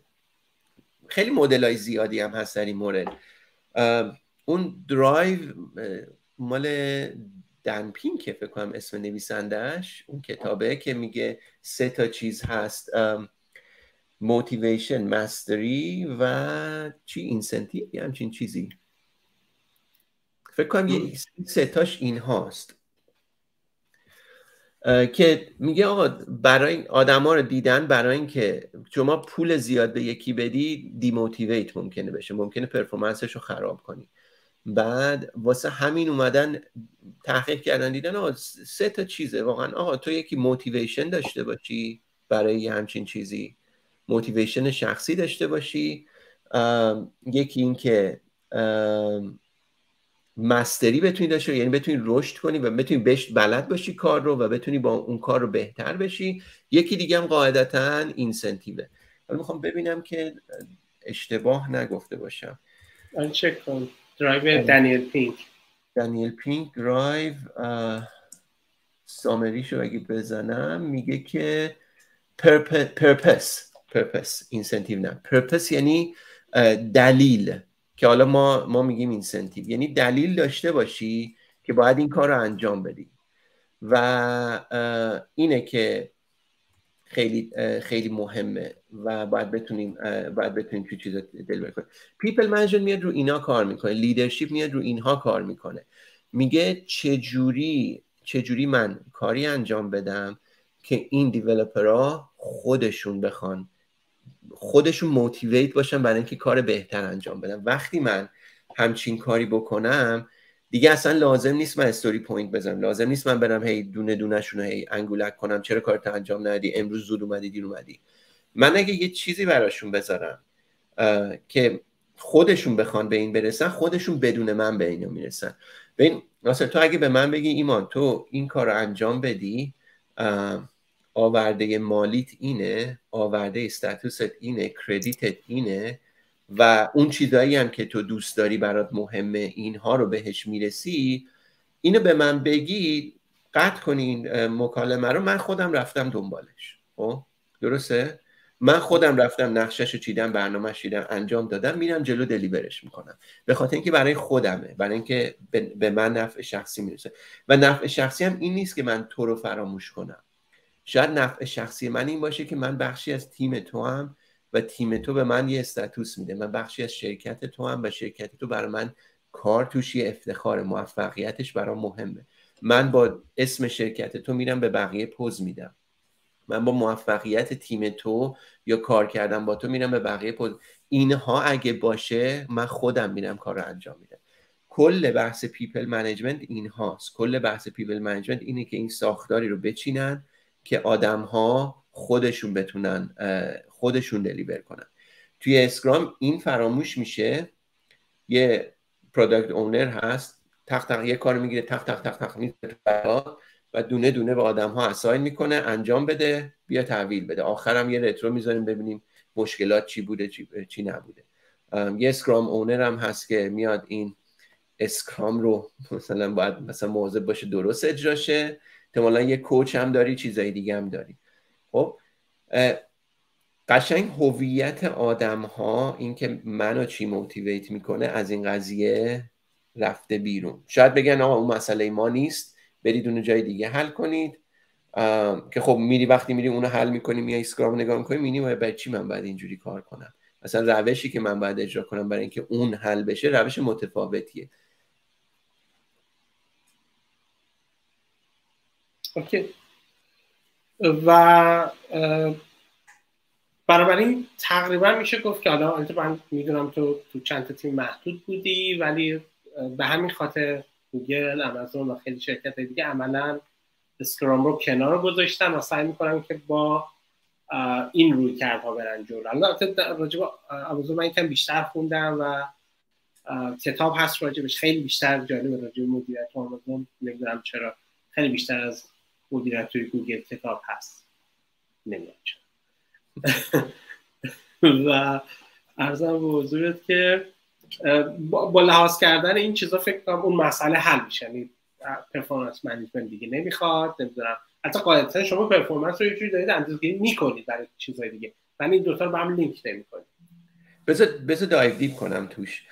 خیلی مدل های زیادی هم هست در این مورد. اون درایو مال Dan Pink فکر کنم اسم نویسندهش اون کتابه که میگه سه تا چیز هست. motivation mastery و چی؟ incentive یه همچین چیزی. فکر کنم یه سه تاش این هاست که میگه آقا برای آدما رو دیدن برای اینکه شما پول زیاد به یکی بدی دیموتیویت ممکنه بشه. ممکنه پرفورمنسش رو خراب کنی. بعد واسه همین اومدن تحقیق کردن دیدن آقا سه تا چیزه. واقعا آقا تو یکی موتیویشن داشته باشی برای یه همچین چیزی. موتیویشن شخصی داشته باشی. یکی این که mastery بتونی داشته یعنی بتونی رشد کنی و بتونی بهش بلد باشی کار رو و بتونی با اون کار رو بهتر بشی. یکی دیگه هم قاعدتا incentive ه. حالا می‌خوام ببینم که اشتباه نگفته باشم.
آن چک کن Drive Daniel Pink.
Daniel Pink Drive summary شو اگه بزنم میگه که purpose purpose incentive نه. purpose یعنی دلیل. که حالا ما ما میگیم incentive یعنی دلیل داشته باشی که باید این کار رو انجام بدی. و اینه که خیلی خیلی مهمه و باید بتونیم باید بتونیم تو چیزا deal کنیم. people management میاد رو اینا کار می‌کنه. leadership میاد رو اینها کار می‌کنه. میگه چجوری چجوری من کاری انجام بدم که این developer ها خودشون بخوان خودشون motivate باشن برای اینکه کار بهتر انجام بدن. وقتی من همچین کاری بکنم دیگه اصلا لازم نیست من story point بزنم. لازم نیست من برم هی دونه دونه شونه هی انگولک کنم. چرا کارت انجام ندی؟ امروز زود اومدی دیر اومدی. من اگه یه چیزی براشون بذارم که خودشون بخوان به این برسن خودشون بدون من به اینو می‌رسن. ببین مثلا تو اگه به من بگی ایمان تو این کار انجام بدی آورده مالیت اینه آورده استاتوست اینه کردیتت اینه و اون چیزایی هم که تو دوست داری برات مهمه اینها رو بهش می‌رسی. اینو به من بگی قطع کنین مکالمه رو. من خودم رفتم دنبالش. خب؟ درسته؟ من خودم رفتم نقشش رو چیدم برنامه چیدم انجام دادم میرم جلو دلیورش می‌کنم. به خاطر اینکه برای خودمه برای اینکه به من نفع شخصی می‌رسه. و نفع شخصی هم این نیست که من تو رو فراموش کنم. شاید نفع شخصی من این باشه که من بخشی از تیم تو هم و تیم تو به من یه استاتوس میده. من بخشی از شرکت تو هم و شرکت تو برای من کار توش یه افتخار موفقیتش برام مهمه. من با اسم شرکت تو میرم به بقیه پوز میدم. من با موفقیت تیم تو یا کار کردم با تو میرم به بقیه پوز. اینها اگه باشه من خودم میرم کار رو انجام میدم. کل بحث people management این هاست کل بحث people management اینه که این ساختاری رو بچینن که آدم ها خودشون بتونن خودشون deliver کنن. توی Scrum این فراموش میشه یه product owner هست تق تق یه کار می‌گیره تق تق تق تق و دونه دونه به آدم ها assign می‌کنه انجام بده بیا تحویل بده. آخرم یه retro می‌ذاریم ببینیم مشکلات چی بوده چی, چی نبوده. یه Scrum owner هم هست که میاد این Scrum رو مثلا باید مثلا موضوع باشه درست اجراشه. احتمالا یه coach هم داری چیزای دیگه هم داری. خب قشنگ هویت آدم ها اینکه منو چی motivate می‌کنه از این قضیه رفته بیرون. شاید بگن آقا اون مسئله ما نیست. برید اون جای دیگه حل کنید. که خب میری وقتی میری اونو حل می‌کنی میای Scrum نگاه می‌کنی می‌بینی برای چی من باید اینجوری کار کنم؟ مثلا روشی که من باید اجرا کنم برای اینکه اون حل بشه روش متفاوتیه.
okay. و بنابراین تقریبا میشه گفت که حالا من می‌دونم تو تو چند تا تیم محدود بودی ولی به همین خاطر گوگل امازون و خیلی شرکت دیگه عملا Scrum رو کنار گذاشتن و سعی می‌کنم که با این رویکردها برن جلو. البته راجع آمازون من یکم بیشتر خوندم و کتاب هست راجبش خیلی بیشتر جالب راجع مدیریت آمازون. نمی‌دونم چرا خیلی بیشتر از مدیریت توی گوگل کتاب هست. چرا. و عرضم به حضورت که با لحاظ کردن این چیزا فکر کنم اون مسئله حل میشه. یعنی performance management دیگه نمی‌خواد نمی‌دونم. حتی قاعدتا شما performance رو یه جوری دارید اندازه‌گیری می‌کنید برای چیزهای دیگه. ولی این دوتا رو به هم لینک نمی‌کنید.
بذار بذار dive deep کنم توش.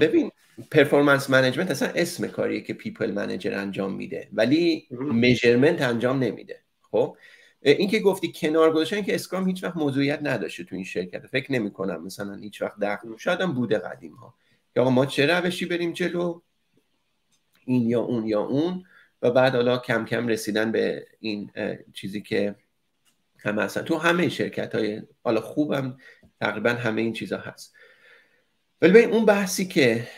ببین performance management اصلا اسم کاریه که people manager انجام میده ولی measurement انجام نمیده. خب؟ این که گفتی کنار گذاشتن که اسکرام هیچ وقت موضوعیت نداشته تو این شرکت. فکر نمی کنم مثلا هیچ وقت دخل شاید هم بوده قدیم ها یا ما چه روشی بریم جلو؟ این یا اون یا اون. و بعد حالا کم کم رسیدن به این چیزی که همه هستن تو همه شرکت های حالا خوبم تقریبا همه این چیزا هست. ولی به اون بحثی که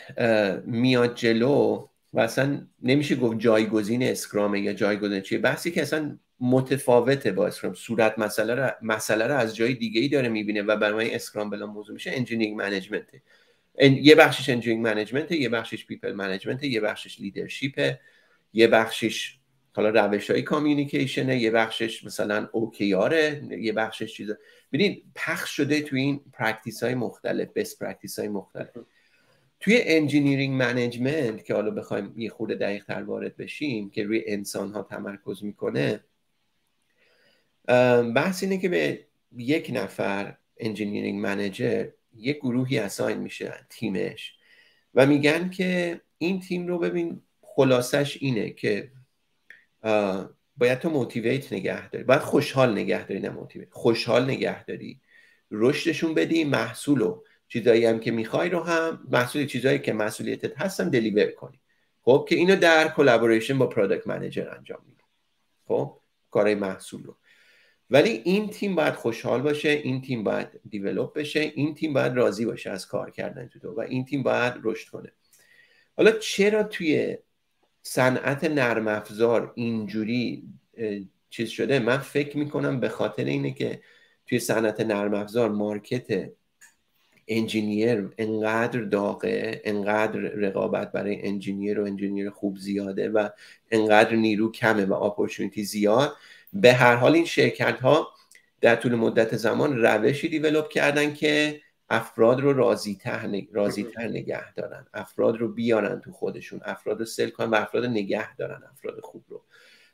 میاد جلو و اصلا نمیشه گفت جایگزین اسکرامه یا جایگزین چیه. بحثی که اصلا متفاوته با اسکرام. صورت مسئله رو مسئله رو از جای دیگه ای داره می‌بینه و برای اسکرام بلا موضوع میشه engineering management یه بخشش engineering management یه بخشش people management یه بخشش leadership یه بخشش حالا روش های communication ه یه بخشش مثلا OKR ه یه بخشش چیزا. ببینید پخش شده توی این practice های مختلف best practice های مختلف. توی engineering management که حالا بخوایم یه خورده دقیق تر وارد بشیم که روی انسان ها تمرکز می‌کنه بحث اینه که به یک نفر engineering manager یک گروهی assign میشه تیمش و میگن که این تیم رو ببین خلاصش اینه که باید تو motivate نگه داری. باید خوشحال نگه داری نه motivate خوشحال نگه داری. رشدشون بدی محصول و چیزایی هم که می‌خوای رو هم محصول چیزایی که مسئولیتت هستم deliver کنی. خب که اینو در collaboration با product manager انجام میدی. خب کارهای محصول رو. ولی این تیم باید خوشحال باشه این تیم باید develop بشه این تیم باید راضی باشه از کار کردن تو و این تیم باید رشد کنه. حالا چرا توی صنعت نرم افزار اینجوری چیز شده من فکر می‌کنم به خاطر اینه که توی صنعت نرم افزار market engineer انقدر داغه انقدر رقابت برای engineer و engineer خوب زیاده و انقدر نیرو کمه و opportunity زیاد. به هر حال این شرکت ها در طول مدت زمان روشی develop کردن که افراد رو راضی تر, راضی نگه دارن. افراد رو بیارن تو خودشون. افراد رو سل کنن و افراد نگه دارن. افراد خوب رو.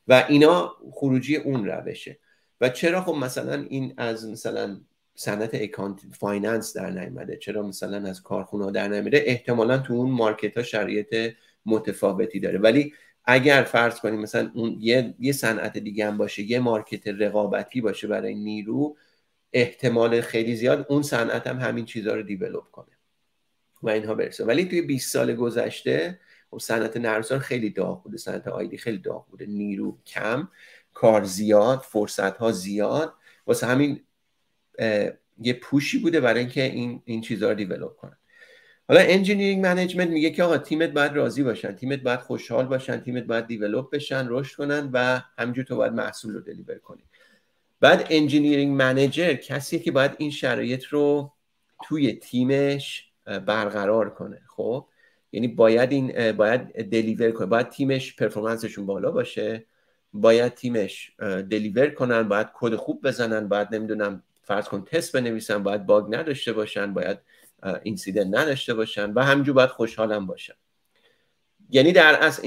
و اینا خروجی اون روشه. و چرا خب مثلا این از مثلا صنعت account finance در نیامده چرا مثلا از کارخونه در نیامده احتمالا تو اون market ها شرایط متفاوتی داره. ولی اگر فرض کنیم مثلا اون یه یه صنعت دیگه هم باشه یه مارکت رقابتی باشه برای نیرو احتمال خیلی زیاد اون صنعت هم همین چیزها رو دیولوب کنه و اینها برسه. ولی توی 20 سال گذشته خب صنعت نرمسان خیلی داغ بوده صنعت آیدی خیلی داغ بوده نیرو کم کار زیاد فرصت ها زیاد. واسه همین یه پوشی بوده برای اینکه این این چیزها رو دیولوب کنن. حالا engineering management میگه که آقا تیمت باید راضی باشن تیمت باید خوشحال باشن تیمت باید develop بشن رشد کنن و همینجور تو باید محصول رو deliver کنی. بعد engineering manager کسی که باید این شرایط رو توی تیمش برقرار کنه. خب؟ یعنی باید این باید deliver کنه. باید تیمش performance شون بالا باشه. باید تیمش deliver کنن. باید کد خوب بزنن. باید نمی‌دونم فرض کن تست بنویسن. باید bug نداشته باشن. باید incident نداشته باشن و همجور باید خوشحالم باشن. یعنی در از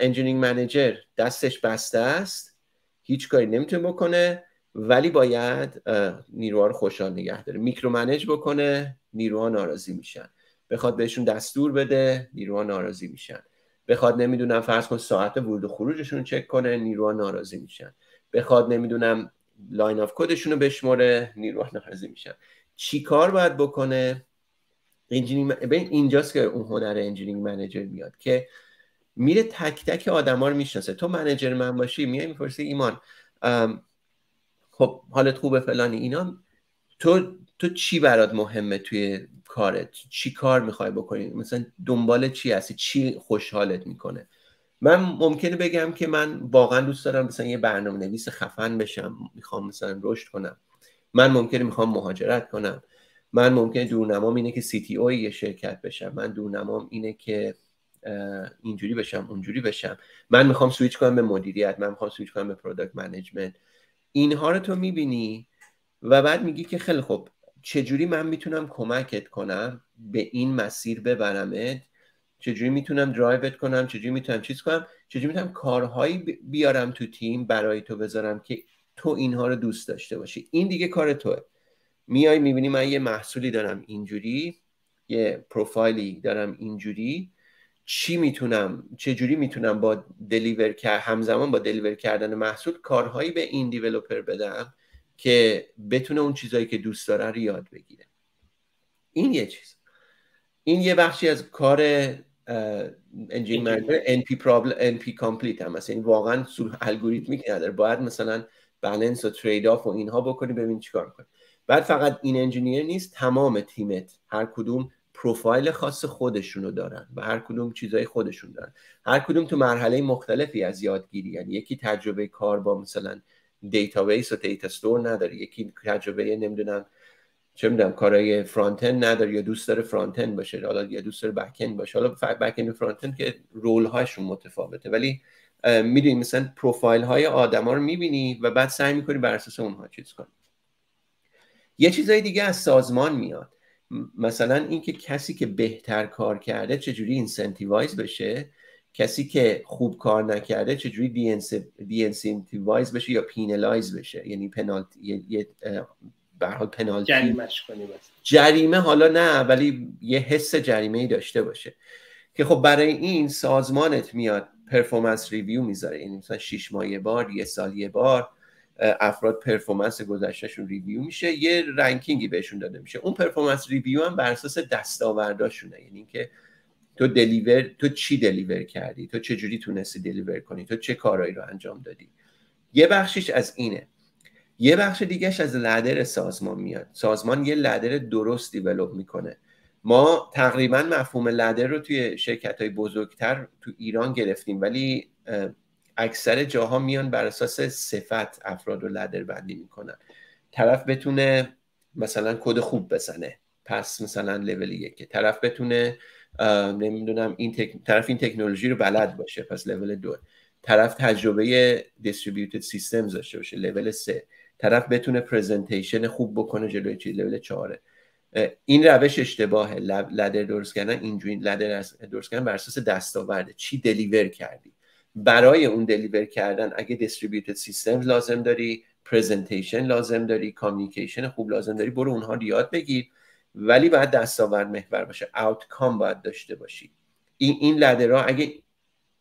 engineering manager دستش بسته است. هیچ کاری نمی‌تونه بکنه. ولی باید نیروها رو خوشحال نگه داره. micromanage بکنه نیروها ناراضی میشن. بخواد بهشون دستور بده نیروها ناراضی میشن. بخواد نمی‌دونم فرض کن ساعت ورود و خروجشون چک کنه نیروها ناراضی میشن. بخواد نمی‌دونم line of code شون رو بشمره نیروها ناراضی میشن. چی کار باید بکنه؟ engineering ببین اینجاست که اون هنر engineering manager میاد که میره تک تک آدما رو می‌شناسه. تو manager من باشی میای می‌پرسی ایمان خب حالت خوبه فلانی اینا. تو تو چی برات مهمه توی کارت؟ چی کار می‌خوای بکنی؟ مثلا دنبال چی هستی؟ چی خوشحالت می‌کنه؟ من ممکنه بگم که من واقعا دوست دارم مثلا یه برنامه نویس خفن بشم می‌خوام مثلا رشد کنم. من ممکنه می‌خوام مهاجرت کنم. من ممکنه دورنمام اینه که CTO یه شرکت بشم. من دورنمام اینه که اینجوری بشم اونجوری بشم. من می‌خوام سویچ کنم به مدیریت من می‌خوام سویچ کنم به product management اینها رو تو می‌بینی و بعد میگی که خیلی خوب چجوری من می‌تونم کمکت کنم به این مسیر ببرمت؟ چجوری می‌تونم درایوت کنم؟ چجوری می‌تونم چیز کنم؟ چجوری می‌تونم کارهایی بیارم تو تیم برای تو بذارم که تو اینها رو دوست داشته باشی؟ این دیگه کار توه. میای می‌بینی من یه محصولی دارم اینجوری یه پروفایلی دارم اینجوری چی می‌تونم چجوری می‌تونم با دلیور همزمان با دلیور کردن محصول کارهایی به این دیولوپر بدم که بتونه اون چیزهایی که دوست داره رو یاد بگیره. این یه چیز. این یه بخشی از کار انجین منیجر NP problem NP complete هم مثلا واقعا algorithmic نداره. باید مثلا بالانس و trade-off و اینها بکنی ببین چیکار کنی بعد فقط این engineer نیست تمام تیمت هر کدوم پروفایل خاص خودشونو دارن و هر کدوم چیزای خودشون دارن. هر کدوم تو مرحله مختلفی از یادگیری یعنی یکی تجربه کار با مثلا database و data store نداره یکی تجربه نمی‌دونم چه می‌دونم کارهای front نداره یا دوست داره front باشه حالا یا دوست داره back باشه. حالا back-end front که role هاشون متفاوته. ولی می‌دونی مثلا پروفایل های آدما رو می‌بینی و بعد سعی می‌کنی بر اساس اونها چیز کنی. یه چیزای دیگه از سازمان میاد. مثلا اینکه کسی که بهتر کار کرده چجوری incentivize بشه؟ کسی که خوب کار نکرده چجوری de-incentivize بشه یا penalize بشه؟ یعنی پنالتی یه به حال پنالتی جریمه حالا نه ولی یه حس جریمه ای داشته باشه. که خب برای این سازمانت میاد performance review می‌ذاره. یعنی مثلا 6 ماه یه بار یه سال یه بار. افراد performance گذشتهشون review میشه یه ranking ی بهشون داده میشه. اون performance review هم بر اساس دستاورداشونه. یعنی اینکه تو deliver تو چی deliver کردی؟ تو چه جوری تونستی deliver کنی؟ تو چه کارهایی رو انجام دادی؟ یه بخشش از اینه. یه بخش دیگهش از ladder سازمان میاد. سازمان یه ladder درست develop می‌کنه. ما تقریبا مفهوم لدر رو توی شرکت های بزرگتر تو ایران گرفتیم ولی اکثر جاها میان بر اساس صفت افراد رو لدر بندی می‌کنن. طرف بتونه مثلا کد خوب بزنه. پس مثلا لول یک. طرف بتونه نمی‌دونم این تک... طرف این تکنولوژی رو بلد باشه پس لول دو. طرف تجربه دیستریبیوتد سیستم داشته باشه لول سه. طرف بتونه پرزنتیشن خوب بکنه جلوی چیز لول چهاره. این روش اشتباهه. لدر درست کردن اینجوری لدر درست کردن بر اساس دستاورده. چی دلیور کردی؟ برای اون دلیور کردن اگه دیستریبیوتد سیستم لازم داری پرزنتیشن لازم داری کامیکیشن خوب لازم داری برو اونها رو یاد بگیر. ولی باید دستاورد محور باشه. آوتکام باید داشته باشی. این این لدرها اگه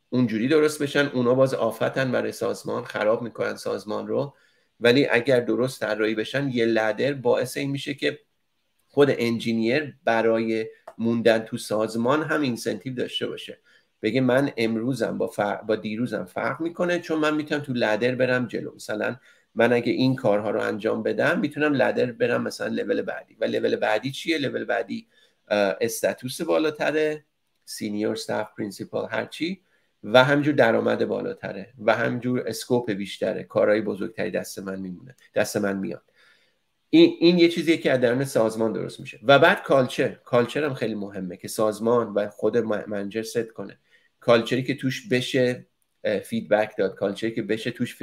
اونجوری درست بشن اونا باز آفتن برای سازمان خراب می‌کنن سازمان رو. ولی اگر درست طراحی بشن یه ladder باعث این میشه که خود engineer برای موندن تو سازمان هم incentive داشته باشه. بگه من امروزم با, با دیروزم فرق می‌کنه چون من می‌تونم تو ladder برم جلو. مثلا من اگه این کارها رو انجام بدم می‌تونم ladder برم مثلا level بعدی. و لول بعدی چیه؟ level بعدی status بالاتره senior staff principal هرچی و همجور درآمد بالاتره. و همجور scope بیشتره. کارهای بزرگتری دست من میمونه. دست من میاد. این, این یه چیزیه که از درون سازمان درست میشه. و بعد culture. culture هم خیلی مهمه که سازمان و خود manager set کنه. culture ی که توش بشه feedback داد. culture ی که بشه توش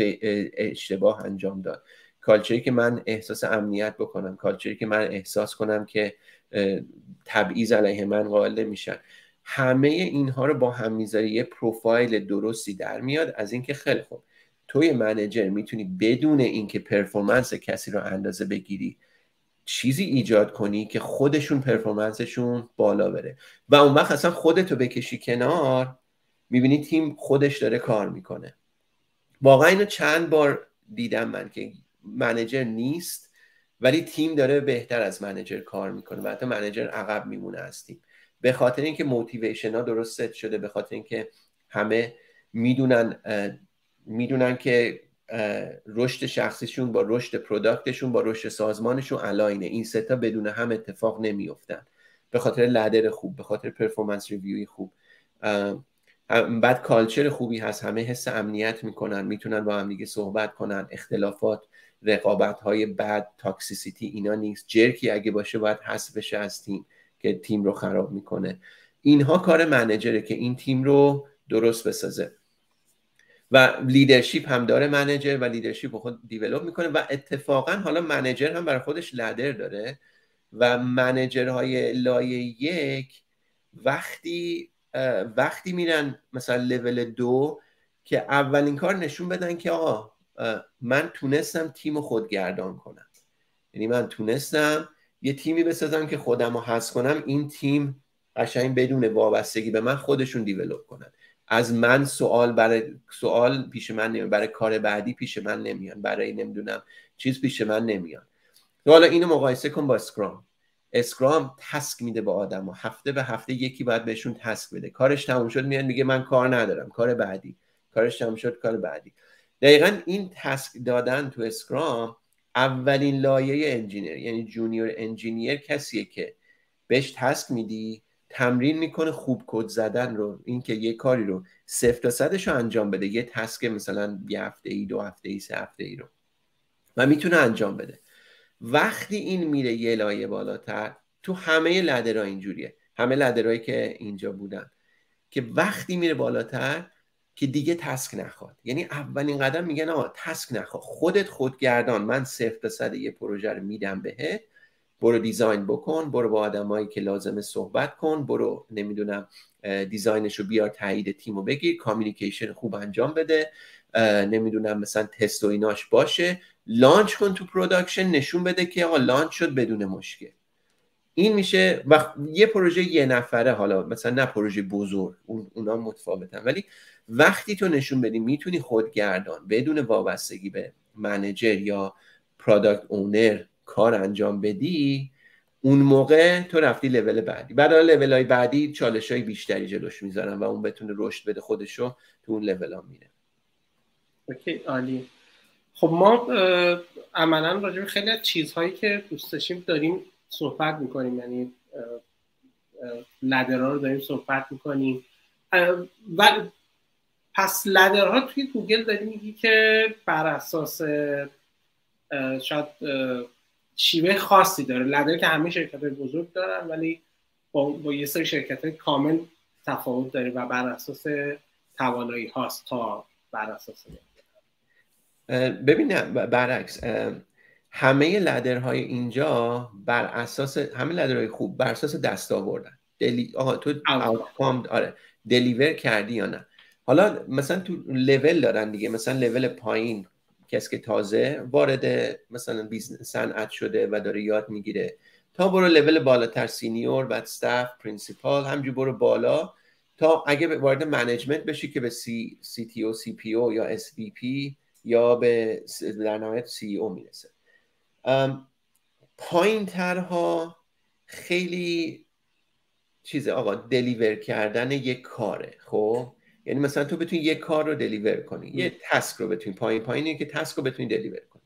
اشتباه انجام داد. culture ی که من احساس امنیت بکنم. culture ی که من احساس کنم که تبعیض علیه من قائل میشن همه اینها رو با هم می‌ذاری یه پروفایل درستی در میاد. از اینکه خیلی خوب. توی منجر می‌تونی بدون اینکه پرفورمنس کسی رو اندازه بگیری چیزی ایجاد کنی که خودشون پرفورمنسشون بالا بره. و اون وقت اصلا خودتو بکشی کنار می‌بینی تیم خودش داره کار می‌کنه. واقعا اینو چند بار دیدم من که منجر نیست ولی تیم داره بهتر از manager کار می‌کنه و حتی manager عقب میمونه از تیم. به خاطر اینکه motivation ها درست ست شده به خاطر اینکه همه می‌دونن می‌دونن که رشد شخصیشون با رشد product شون با رشد سازمانشون align ه این ستا بدون هم اتفاق نمیافتن. به خاطر ladder خوب به خاطر performance review ی خوب. بعد culture خوبی هست. همه حس امنیت می‌کنن می‌تونن با هم دیگه صحبت کنن. اختلافات رقابت های بد toxicity اینا نیست. jerk ی اگه باشه باید حذف بشه از تیم که تیم رو خراب می‌کنه. اینها کار manager ه که این تیم رو درست بسازه. و leadership هم داره manager و leadership خود develop می‌کنه و اتفاقا حالا manager هم برای خودش ladder داره و manager های لایه یک وقتی وقتی میرن مثلا لول دو که اولین کار نشون بدن که آقا من تونستم تیم خودگردان کنم. یعنی من تونستم یه تیمی بسازم که خودم رو حس کنم این تیم قشنگ بدون وابستگی به من خودشون develop کنن. از من سوال برای سوال پیش من نمیان برای کار بعدی پیش من نمیان برای نمی‌دونم چیز پیش من نمیان حالا اینو مقایسه کن با Scrum Scrum task میده به آدم و هفته به هفته یکی باید بهشون task بده. کارش تموم شد میاد میگه من کار ندارم. کار بعدی. کارش تموم شد کار بعدی. دقیقا این task دادن تو Scrum اولین لایه engineer یعنی junior engineer کسیه که بهش task میدی تمرین می‌کنه خوب کد زدن رو اینکه یه کاری رو صفر تا صدش رو انجام بده. یه task مثلا یه هفته ای دو هفته ای سه هفته ای رو. و می‌تونه انجام بده. وقتی این میره یه لایه بالاتر تو همه ladder ها اینجوریه. همه ladder هایی که اینجا بودن. که وقتی میره بالاتر که دیگه task نخواد. یعنی اولین قدم میگن آقا task نخواد. خودت خودگردان. من صفر تا صد یه پروژه رو میدم بهت. برو design بکن. برو با آدمایی که لازمه صحبت کن. برو نمی‌دونم design ش رو بیار تایید تیم رو بگیر. communication خوب انجام بده. نمی‌دونم مثلا تست و ایناش باشه launch کن تو production نشون بده که آقا launch شد بدون مشکل. این میشه و یه پروژه یه نفره حالا مثلا نه پروژه بزرگ اون اونا متفاوتن. ولی وقتی تو نشون بدی می‌تونی خودگردان بدون وابستگی به manager یا product owner کار انجام بدی اون موقع تو رفتی لول بعدی. بعد لول های بعدی چالش های بیشتری جلوش می‌ذارن و اون بتونه رشد بده خودشو تو اون لول ها میره.
okay عالی. خب ما عملا راجع به خیلی از چیزهایی که دوست داشتیم داریم صحبت می‌کنیم. یعنی لدرها رو داریم صحبت می‌کنیم. و پس لدرها توی گوگل داری میگی که بر اساس شاید شیوه خاصی داره. لدر که همه شرکت های بزرگ دارن ولی با, با یه سری شرکت کامل تفاوت داره و بر اساس توانایی هاست تا بر اساس
ببین برعکس همه ladder های اینجا بر اساس همه ladder های خوب بر اساس دست آوردن. deli... آها تو outcome آره deliver کردی یا نه. حالا مثلا تو لول دارن دیگه مثلا لول پایین. کسی که تازه وارد مثلا business صنعت شده و داره یاد می‌گیره. تا برو level بالاتر senior بعد staff principal همجور برو بالا. تا اگه وارد management بشی که به سی, سی تی او سی پی او یا SVP یا به در نهایت CEO می‌رسه. پایین ترها خیلی چیز آقا deliver کردن یک کاره خب؟ یعنی مثلا تو بتونی یک کار رو deliver کنی. یه task رو بتونی. پایین پایینی که task رو بتونی deliver کنی.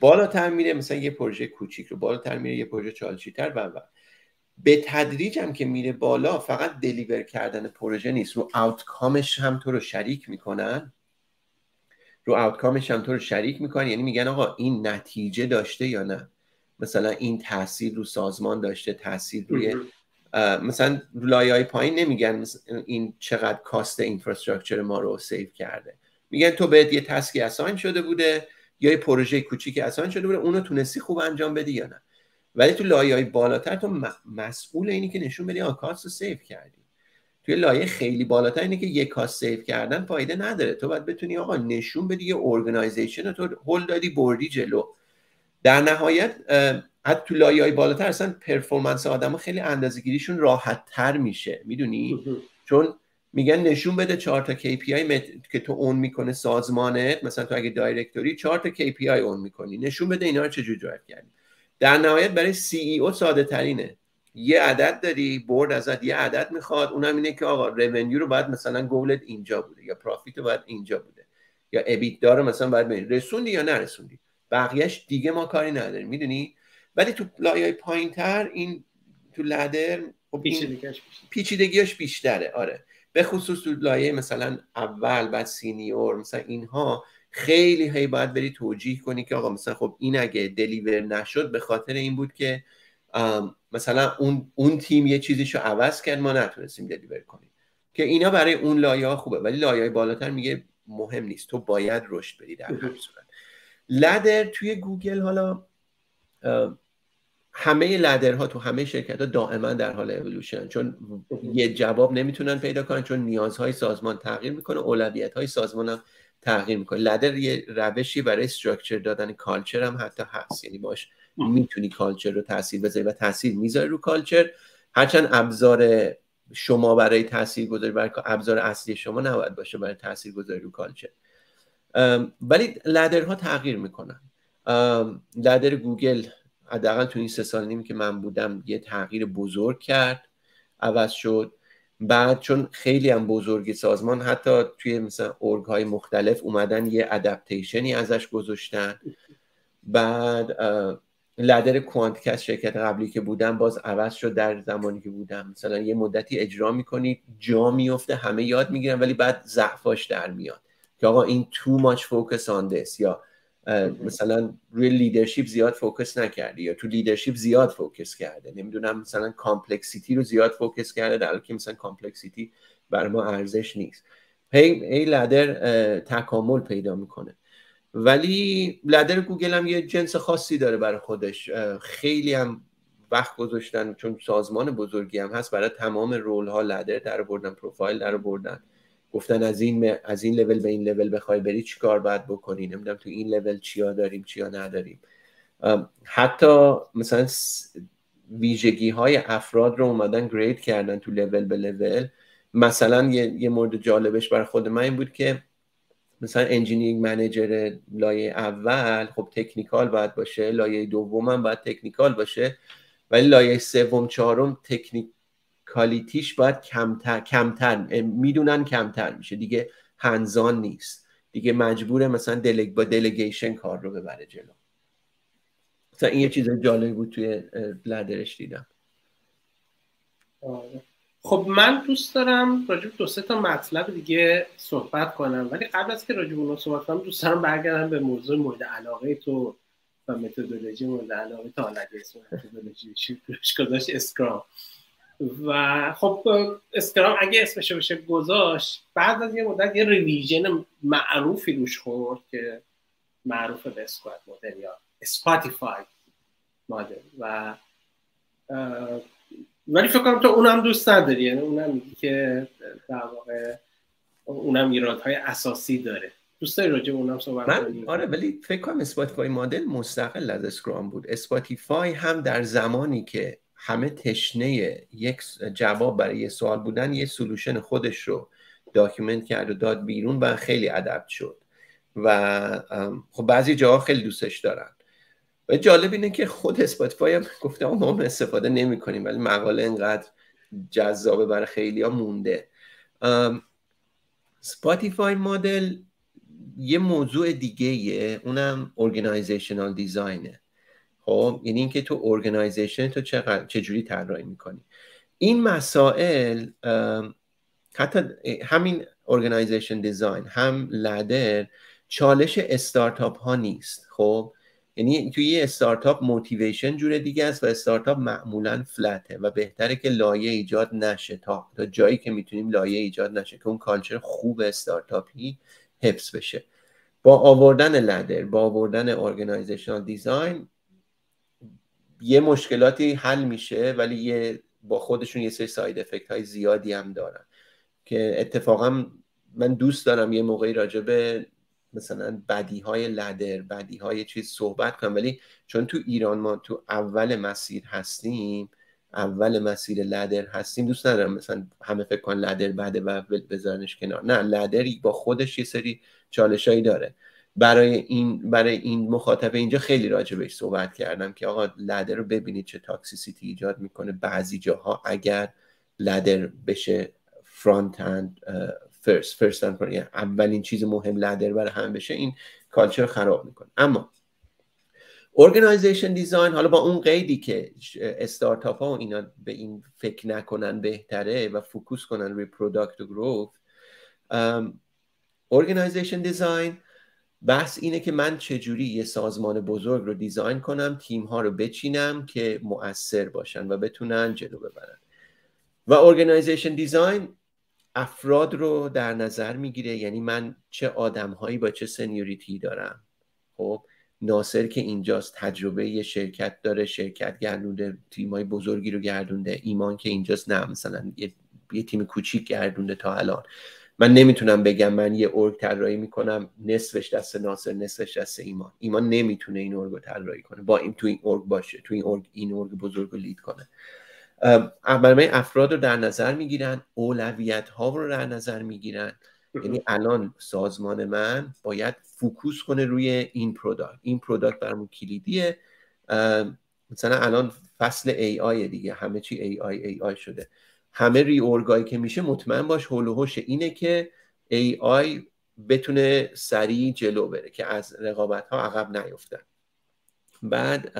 بالاتر میره مثلا یه پروژه کوچیک رو بالاتر میره یه پروژه چالشیتر و و. به تدریج هم که میره بالا فقط deliver کردن پروژه نیست. رو outcome ش هم تو رو شریک می‌کنن. رو outcome ش هم تو رو شریک می‌کنن یعنی میگن آقا این نتیجه داشته یا نه؟ مثلا این تاثیر رو سازمان داشته تاثیر روی مثلا لایه های پایین نمیگن این چقدر cost infrastructure ما رو save کرده. میگن تو بهت یه task ی assign شده بوده یا یه پروژه کوچیک assign شده بوده اونو تونستی خوب انجام بدی یا نه؟ ولی تو لایه های بالاتر تو مسئول اینی که نشون بدی آن cost رو save کردی. توی لایه خیلی بالاتر اینه که یه cost save کردن فایده نداره. تو باید بتونی آقا نشون بدی یه organization تو هول دادی بردی جلو. در نهایت حتی تو لایه های بالاتر اصلا performance آدم خیلی اندازه گیریشون راحت تر میشه. می‌دونی؟ چون میگن نشون بده چهار تا KPI که تو own می‌کنه سازمانت. مثلا تو اگه director ی چهار تا KPI own می‌کنی. نشون بده اینا رو چجوری جواب کردی. در نهایت برای CEO ساده ترینه یه عدد داری board ازت یه عدد می‌خواد. اونم اینه که آقا revenue رو باید مثلا گولت اینجا بوده یا profit رو باید اینجا بوده یا EBIT رو مثلا باید ببینی. رسوندی یا نرسوندی؟ بقیهش دیگه ما کاری نداریم می‌دونی؟ ولی تو لایه پایین تر این تو ladder
خب
پیچیدگیش بیشتره. آره. به خصوص تو لایه مثلا اول بعد senior مثلا اینها خیلی هی باید بری توجیه کنی که آقا مثلا خب این اگه دلیور نشد به خاطر این بود که مثلا اون, اون تیم یه چیزیشو عوض کرد ما نتونستیم دلیور کنیم. که اینا برای اون لایه ها خوبه ولی لایه بالاتر میگه مهم نیست. تو باید رشد بدی در هر صورت. لدر توی گوگل حالا همه لدرها تو همه شرکت ها دائما در حال اولوشن چون یه جواب نمی‌تونن پیدا کنن چون نیازهای سازمان تغییر می‌کنه اولویت های سازمان هم تغییر می‌کنه. ladder یه روشی برای structure دادن culture هم حتی هست. یعنی باش می‌تونی culture رو تاثیر بذاری و تاثیر می‌ذاری رو culture هرچند ابزار شما برای تاثیر گذاری برای ابزار اصلی شما نباید باشه برای تاثیر گذاری رو culture ولی ladder ها تغییر می‌کنن. ladder گوگل حداقل تو این سه سال نیم که من بودم یه تغییر بزرگ کرد عوض شد. بعد چون خیلی هم بزرگی سازمان حتی توی مثلا org های مختلف اومدن یه adaptation ی ازش گذاشتن. بعد ladder کوانتیکس شرکت قبلی که بودم باز عوض شد در زمانی که بودم. مثلا یه مدتی اجرا می‌کنید جا میفته همه یاد می‌گیرن ولی بعد ضعفاش در میاد. که آقا این too much focus on this یا مثلا روی leadership زیاد focus نکردی یا تو leadership زیاد focus کرده. نمی‌دونم مثلا complexity رو زیاد focus کرده در حالی که مثلا complexity بر ما ارزش نیست. هی, هی لدر تکامل پیدا می‌کنه. ولی لدر گوگل هم یه جنس خاصی داره برای خودش. خیلی هم وقت گذاشتن چون سازمان بزرگی هم هست برای تمام رول ها لدر در بردن پروفایل در بردن گفتن از این از این لول به این لول بخوای بری چیکار باید بکنی؟ نمی‌دونم تو این لول چیا داریم چیا نداریم. حتی مثلا ویژگی های افراد رو اومدن grade کردن تو لول به لول مثلا یه, یه مورد جالبش بر خود من این بود که مثلا engineering manager لایه اول خب technical باید باشه لایه دوم هم باید technical باشه ولی لایه سوم چهارم technicality ش باید کمتر کمتر می‌دونن کمتر میشه. دیگه hands-on نیست. دیگه مجبوره مثلا delegate با delegation کار رو ببره جلو. مثلا این یه چیز جالبی بود توی ladder ش دیدم.
آره. خب من دوست دارم راجب دو سه تا مطلب دیگه صحبت کنم. ولی قبل از که راجب اونو صحبت کنم دوست دارم برگردم به موضوع مورد علاقه تو و متدولوژی مورد علاقه تا حالا متدولوژی گذاشت Scrum و خب Scrum اگه اسمش بشه گذاشت بعد از یه مدت یه revision معروفی روش خورد که معروف به squad model یا Spotify model. و ولی فکر کنم تو اونم دوست نداری. یعنی اونم میگی که در واقع اونم ایرادهای اساسی داره. دوست داری راجع اونم صحبت
کنی؟ آره ولی فکر کنم Spotify model مستقل از Scrum بود. Spotify هم در زمانی که همه تشنه یک جواب برای یه سوال بودن یه solution خودش رو document کرد و داد بیرون و خیلی adopt شد. و خب بعضی جاها خیلی دوستش دارن. و جالب اینه که خود Spotify هم گفته ما استفاده نمی کنیم ولی مقاله انقدر جذابه برای خیلی ها مونده Spotify model یه موضوع دیگه یه اونم organizational design ه خب یعنی اینکه تو organization تو چقدر چجوری طراحی می‌کنی. این مسائل حتی همین organization design هم ladder چالش استارتاپ ها نیست. خب یعنی توی یه استارتاپ motivation جور دیگه است و استارتاپ معمولا flat ه و بهتره که لایه ایجاد نشه تا تا جایی که می‌تونیم لایه ایجاد نشه که اون culture خوب استارتاپی حفظ بشه. با آوردن ladder با آوردن organizational design یه مشکلاتی حل میشه ولی یه با خودشون یه سری ساید افکت های زیادی هم دارن. که اتفاقا من دوست دارم یه موقعی راجع به مثلا بدی های لدر بدی های چیز صحبت کنم. ولی چون تو ایران ما تو اول مسیر هستیم اول مسیر لدر هستیم دوست ندارم مثلا همه فکر کن لدر بعد و بذارنش کنار. نه لدری با خودش یه سری چالشایی داره. برای این برای این مخاطب اینجا خیلی راجع بهش صحبت کردم که آقا ladder رو ببینید چه toxicity ایجاد می‌کنه. بعضی جاها اگر ladder بشه front and first first اولین چیز مهم ladder برای هم بشه این culture خراب می‌کنه. اما organization design حالا با اون قیدی که استارتاپ ها و اینا به این فکر نکنن بهتره و focus کنن روی product و growth organization design بحث اینه که من چجوری یه سازمان بزرگ رو design کنم تیم ها رو بچینم که مؤثر باشن و بتونن جلو ببرن. و organization design افراد رو در نظر می‌گیره یعنی من چه آدم هایی با چه seniority دارم. خب ناصر که اینجاست تجربه یه شرکت داره شرکت گردونده های بزرگی رو گردونده ایمان که اینجاست نه مثلا یه, یه تیم کوچیک گردونده تا الان. من نمی‌تونم بگم من یه org طراحی می‌کنم نصفش دست ناصر نصفش دست ایمان. ایمان نمی‌تونه این org رو طراحی کنه. با این تو این org باشه تو این org این org بزرگ رو lead کنه. برای افراد رو در نظر می‌گیرن اولویت ها رو در نظر می‌گیرن. یعنی الان سازمان من باید focus کنه روی این product این product برامون کلیدیه. مثلا الان فصل AI دیگه. همه چی AI AI شده. همه re-orgایی که میشه مطمئن باش هول و اینه که AI بتونه سریع جلو بره که از رقابت ها عقب نیفتن. بعد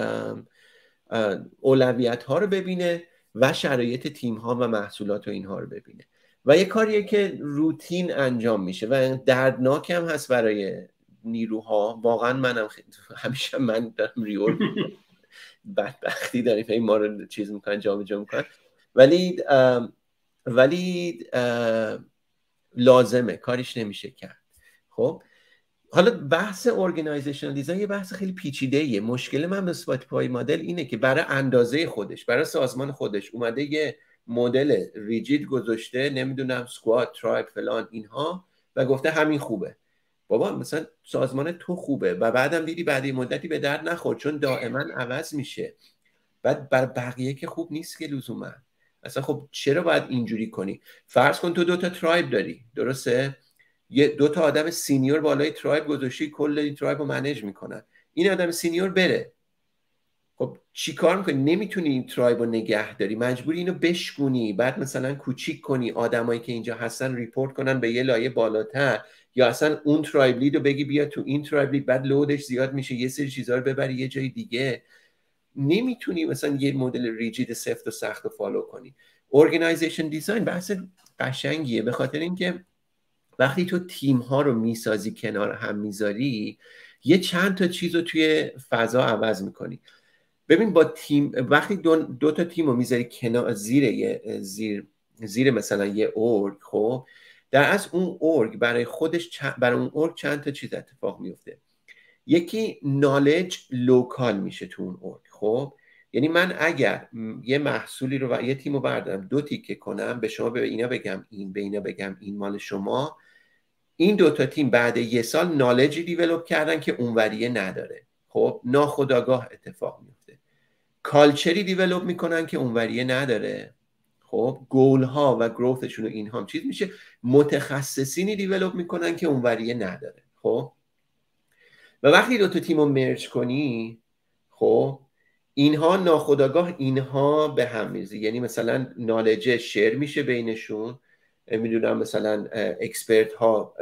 اولویت ها رو ببینه. و شرایط تیم ها و محصولات و اینها رو ببینه. و یه کاریه که روتین انجام میشه و دردناک هم هست برای نیروها. واقعا منم همیشه من دارم ریور بدبختی داریم. این ما رو چیز می‌کنن جا می‌کنن. ولی ولی لازمه. کارش نمیشه کرد. خب؟ حالا بحث دیزاین یه بحث خیلی پیچیده ایه. مشکل من به پای مدل اینه که برای اندازه خودش برای سازمان خودش اومده یه مدل ریجید گذاشته نمی‌دونم سکوات ترایب فلان اینها و گفته همین خوبه. بابا مثلا سازمان تو خوبه و بعدم دیدی بعد مدتی به درد نخور چون دائما عوض میشه. بعد بر بقیه که خوب نیست که لزوما. اصلا خب چرا باید اینجوری کنی؟ فرض کن تو دو تا tribe داری. درسته؟ یه دو تا آدم senior بالای tribe گذاشتی کل این tribe رو manage می‌کنن. این آدم senior بره. خب چیکار می‌کنی؟ نمی‌تونی این tribe رو نگه داری. مجبوری اینو بشکونی. بعد مثلا کوچیک کنی. آدمایی که اینجا هستن report کنن به یه لایه بالاتر. یا اصلا اون tribe lead رو بگی بیا تو این tribe lead. بعد loadش زیاد میشه. یه سری چیزها رو ببری. یه جای دیگه. نمی‌تونی مثلا یه مدل rigid سفت و سخت رو follow کنی. organization design بحث قشنگیه. به خاطر اینکه وقتی تو تیم ها رو می‌سازی کنار هم می‌ذاری یه چند تا چیز رو توی فضا عوض می‌کنی. ببین با تیم وقتی دو, دو تا تیم رو می‌ذاری کنار زیر یه زیر زیر مثلا یه org خب در از اون org برای خودش برای اون org چند تا چیز اتفاق میفته یکی knowledge local میشه تو اون org خب. یعنی من اگر یه محصولی رو و یه تیم رو بردارم دو تیکه کنم به شما به اینا بگم این به اینا بگم این مال شما این دوتا تیم بعد یه سال نالجی دیولوب کردن که اونوریه نداره. خب ناخداگاه اتفاق میفته. کالچری دیولوب می‌کنن که اونوریه نداره. خب گول ها و گروثشون و این هم چیز میشه. متخصصینی دیولوب می‌کنن که اونوریه نداره. خب؟ و وقتی دو تا تیم رو مرج کنی خب اینها ناخداگاه اینها به هم میزی یعنی مثلا نالجه شیر میشه بینشون. می‌دونم مثلا اکسپرت ها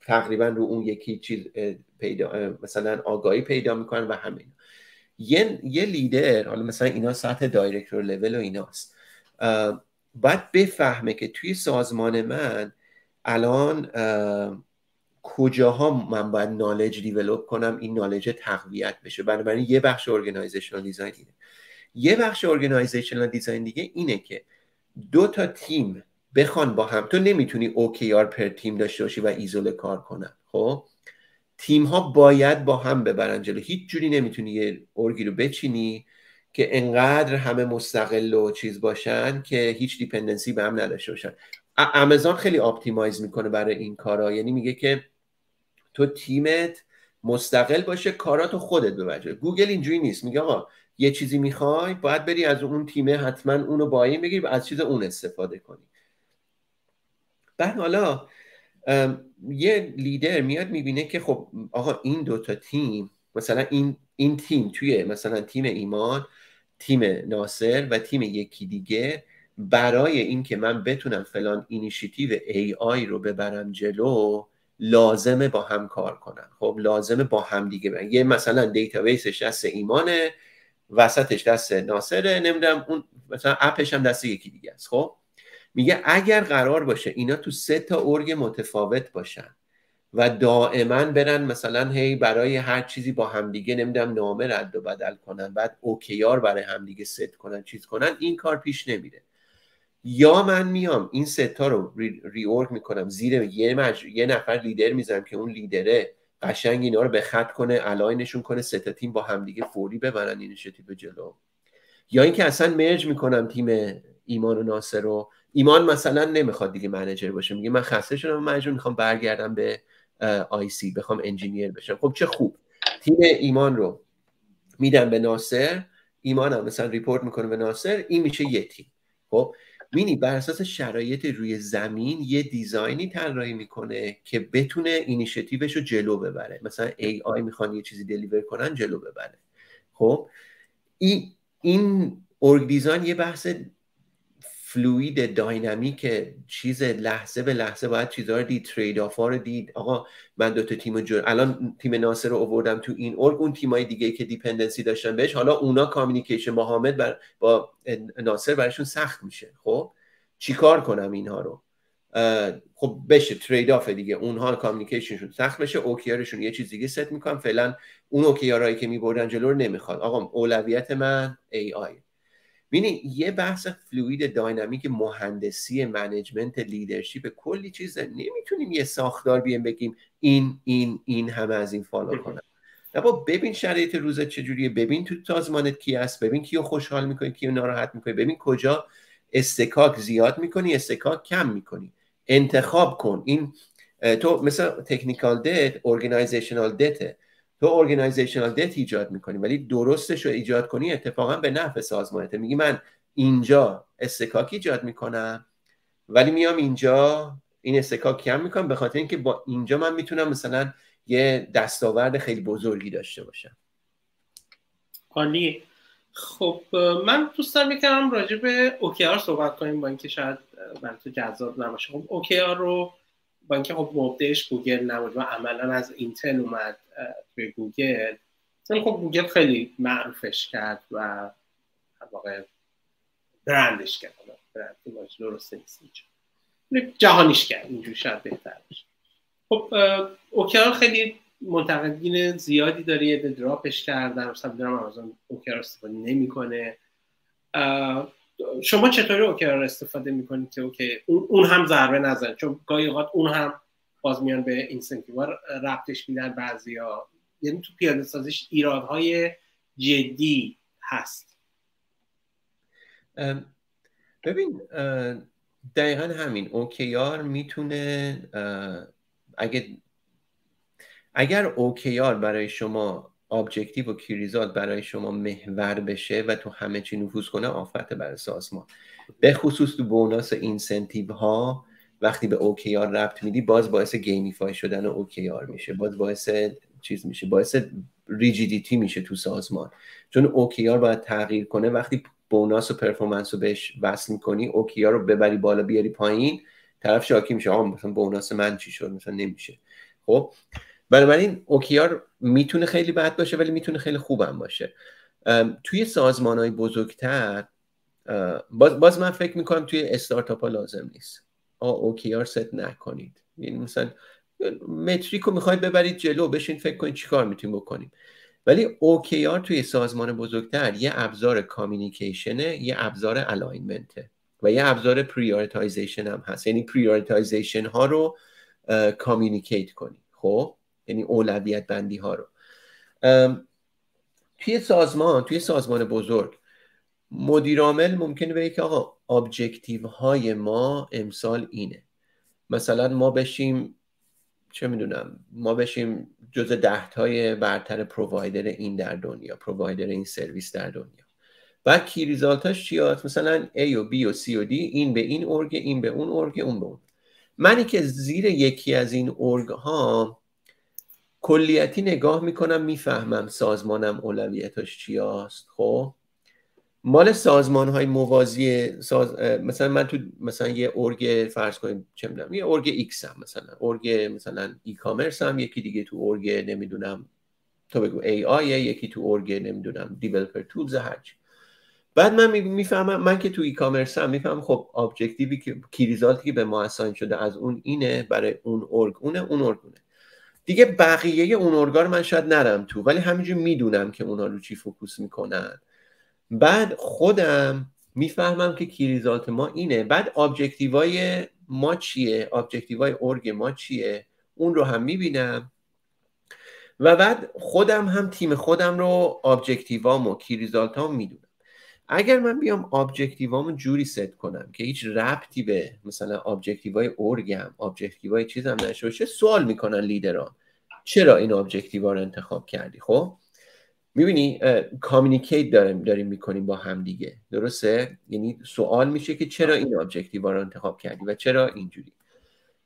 تقریبا رو اون یکی چیز پیدا مثلا آگاهی پیدا می‌کنن و همین یه, یه لیدر حالا مثلا اینا سطح director level و ایناست. باید بفهمه که توی سازمان من الان کجاها من باید knowledge develop کنم این knowledge تقویت بشه. بنابراین یه بخش organizational design اینه. یه بخش organizational design دیگه اینه که دو تا تیم بخوان با هم تو نمی‌تونی OKR per تیم داشته باشی و ایزوله کار کنن. خب؟ تیم ها باید با هم ببرن جلو. هیچ جوری نمی‌تونی یه orgی رو بچینی که انقدر همه مستقل و چیز باشن که هیچ dependency به هم نداشته باشن. امازون خیلی optimize می‌کنه برای این کارا. یعنی میگه که تو تیمت مستقل باشه کاراتو خودت ببره گوگل اینجوری نیست. میگه آقا یه چیزی می‌خوای باید بری از اون تیمه حتما اونو با این بگیری و از چیز اون استفاده کنی. بعد حالا یه لیدر میاد می‌بینه که خب آقا این دوتا تیم مثلا این این تیم توی مثلا تیم ایمان تیم ناصر و تیم یکی دیگه برای اینکه من بتونم فلان اینیشیتیو ای آی رو ببرم جلو لازمه با هم کار کنن. خب لازمه با هم دیگه برن. یه مثلا databaseش دست ایمانه وسطش دست ناصره نمی‌دونم اون مثلا appش هم دست یکی دیگه است. خب؟ میگه اگر قرار باشه اینا تو سه تا org متفاوت باشن و دائما برن مثلا هی برای هر چیزی با همدیگه نمی‌دونم نامه رد و بدل کنن بعد OKR برای همدیگه ست کنن چیز کنن این کار پیش نمیره. یا من میام این سه تا رو re, re می‌کنم زیر یه, مج... یه نفر لیدر می‌ذارم که اون leaderه قشنگ اینا رو به خط کنه alignشون کنه سه تا تیم با همدیگه فوری ببرن اینیشیتیو جلو. یا اینکه اصلا merge می‌کنم تیم ایمان و ناصر رو ایمان مثلا نمی‌خواد دیگه manager باشه. میگه من خسته شدم مجبور می‌خوام برگردم به IC بخوام engineer بشم. خب چه خوب. تیم ایمان رو میدم به ناصر. ایمان هم مثلا report می‌کنه به ناصر. این میشه یه تیم. خب یعنی بر اساس شرایط روی زمین یه designی طراحی می‌کنه که بتونه اینیشیتیوش رو جلو ببره. مثلا AI می‌خوان یه چیزی deliver کنن جلو ببره. خب این این org design یه بحث fluid dynamic چیز لحظه به لحظه باید چیزها رو دید trade-off رو دید. آقا من دو تا تیم جور الان تیم ناصر رو آوردم تو این org اون تیمای دیگه که dependency داشتن بهش حالا اونا communication با حامد بر با ناصر براشون سخت میشه. خب؟ چیکار کنم اینها رو؟ خب بشه trade-off دیگه. اونها کامیکیشنشون سخت بشه OKRشون یه چیز دیگه ست می‌کنم. فعلا اون OKRایی که میبردن جلو نمی‌خواد. آقا اولویت من AI ببینید یه بحث fluid dynamic مهندسی management leadership کلی چیز نمی‌تونیم یه ساختار بیایم بگیم این این این همه از این follow کنن. نه ببین شرایط روزت چجوریه ببین تو سازمانت کی هست ببین کیو خوشحال می‌کنی کیو ناراحت می‌کنی ببین کجا اصطکاک زیاد می‌کنی اصطکاک کم می‌کنی. انتخاب کن. این تو مثل technical debt organizational debtه تو organizational debt ایجاد می‌کنی ولی درستش رو ایجاد کنی اتفاقا به نفع سازمانته. میگی من اینجا اصطکاک ایجاد می‌کنم ولی میام اینجا این اصطکاک کم می‌کنم به خاطر اینکه با اینجا من می‌تونم مثلا یه دستاورد خیلی بزرگی داشته باشم.
عالی. خب من دوست می‌کنم راجع به OKR صحبت کنیم با اینکه شاید برای تو جذاب نباشه. خب OKR رو با اینکه خب مبدعش گوگل نبود و عملا از اینتل اومد توی گوگل. مثلا خب گوگل خیلی معروفش کرد و واقع برندش کرد. برند درسته نیست جهانیش کرد اینجور شاید بهتر باشه. خب OKR خیلی منتقدین زیادی داره یه drop ش کردن. مثلا دارم آمازون OKR استفاده نمی‌کنه. شما چطوری OKR رو استفاده می‌کنید که اوکی اون هم ضربه نزن؟ چون گاهی اوقات اون هم باز میان به incentive ربطش میدن بعضیا. یعنی تو پیاده سازش ایرادهای جدی هست.
ببین دقیقا همین. OKR می‌تونه اگه اگر OKR برای شما objective و key result برای شما محور بشه و تو همه چی نفوذ کنه آفت برای سازمان. به خصوص تو bonus incentive ها وقتی به OKR ربط میدی باز باعث gamify شدن OKR میشه. باز باعث چیز میشه باعث rigidity میشه تو سازمان. چون OKR باید تغییر کنه وقتی bonus و performance رو بهش وصل می‌کنی OKR رو ببری بالا بیاری پایین طرف شاکی میشه. آقا مثلا bonus من چی شد؟ مثلا نمیشه. خب؟ بنابراین OKR می‌تونه خیلی بد باشه ولی می‌تونه خیلی خوبم باشه. توی سازمان های بزرگتر باز, باز من فکر می‌کنم توی استارتاپ ها لازم نیست. OKR set نکنید. یعنی مثلا metric رو می‌خواید ببرید جلو بشین فکر کنید چیکار می‌تونیم بکنیم. ولی OKR توی سازمان بزرگتر یه ابزار communication ه یه ابزار alignment ه و یه ابزار prioritization هم هست. یعنی prioritization ها رو communicate کنید. خب؟ یعنی اولویت بندی ها رو توی سازمان توی سازمان بزرگ مدیر عامل ممکنه بگه که آقا objective های ما امسال اینه. مثلا ما بشیم چه می‌دونم ما بشیم جز ده تای برتر provider این در دنیا provider این سرویس در دنیا. بعد key result اش چی هست؟ مثلا A و B و C و D این به این org این به اون org اون به اون. منی که زیر یکی از این org ها کلیتی نگاه می‌کنم می‌فهمم سازمانم اولویتاش چی هست خب؟ مال سازمان های موازی ساز... مثلا من تو مثلا یه org فرض کنیم چه می‌دونم یه org X هم مثلا org مثلا e-commerce هم یکی دیگه تو org نمی‌دونم تو بگو AI یکی تو org نمی‌دونم developer tools هرچی بعد من می‌فهمم من که تو e-commerce هم می‌فهمم خب objective ی که key result ی که به ما assign شده از اون اینه برای اون org اونه اون org دیگه بقیه اون org ا رو من شاید نرم تو ولی همینجور می‌دونم که اونا رو چی focus می‌کنن. بعد خودم می‌فهمم که key result ما اینه. بعد objective ای ما چیه؟ objective ای org ما چیه؟ اون رو هم می‌بینم. و بعد خودم هم تیم خودم رو objective ام و key result ام می‌دونم. اگر من بیام objective امو جوری ست کنم که هیچ ربطی به مثلا objective های org م objective های چیزم نشه باشه سوال می‌کنن لیدران چرا این objective ا رو انتخاب کردی؟ خب؟ می‌بینی communicate داریم داریم می‌کنیم با هم دیگه. درسته؟ یعنی سوال میشه که چرا این objective ا رو انتخاب کردی و چرا اینجوری؟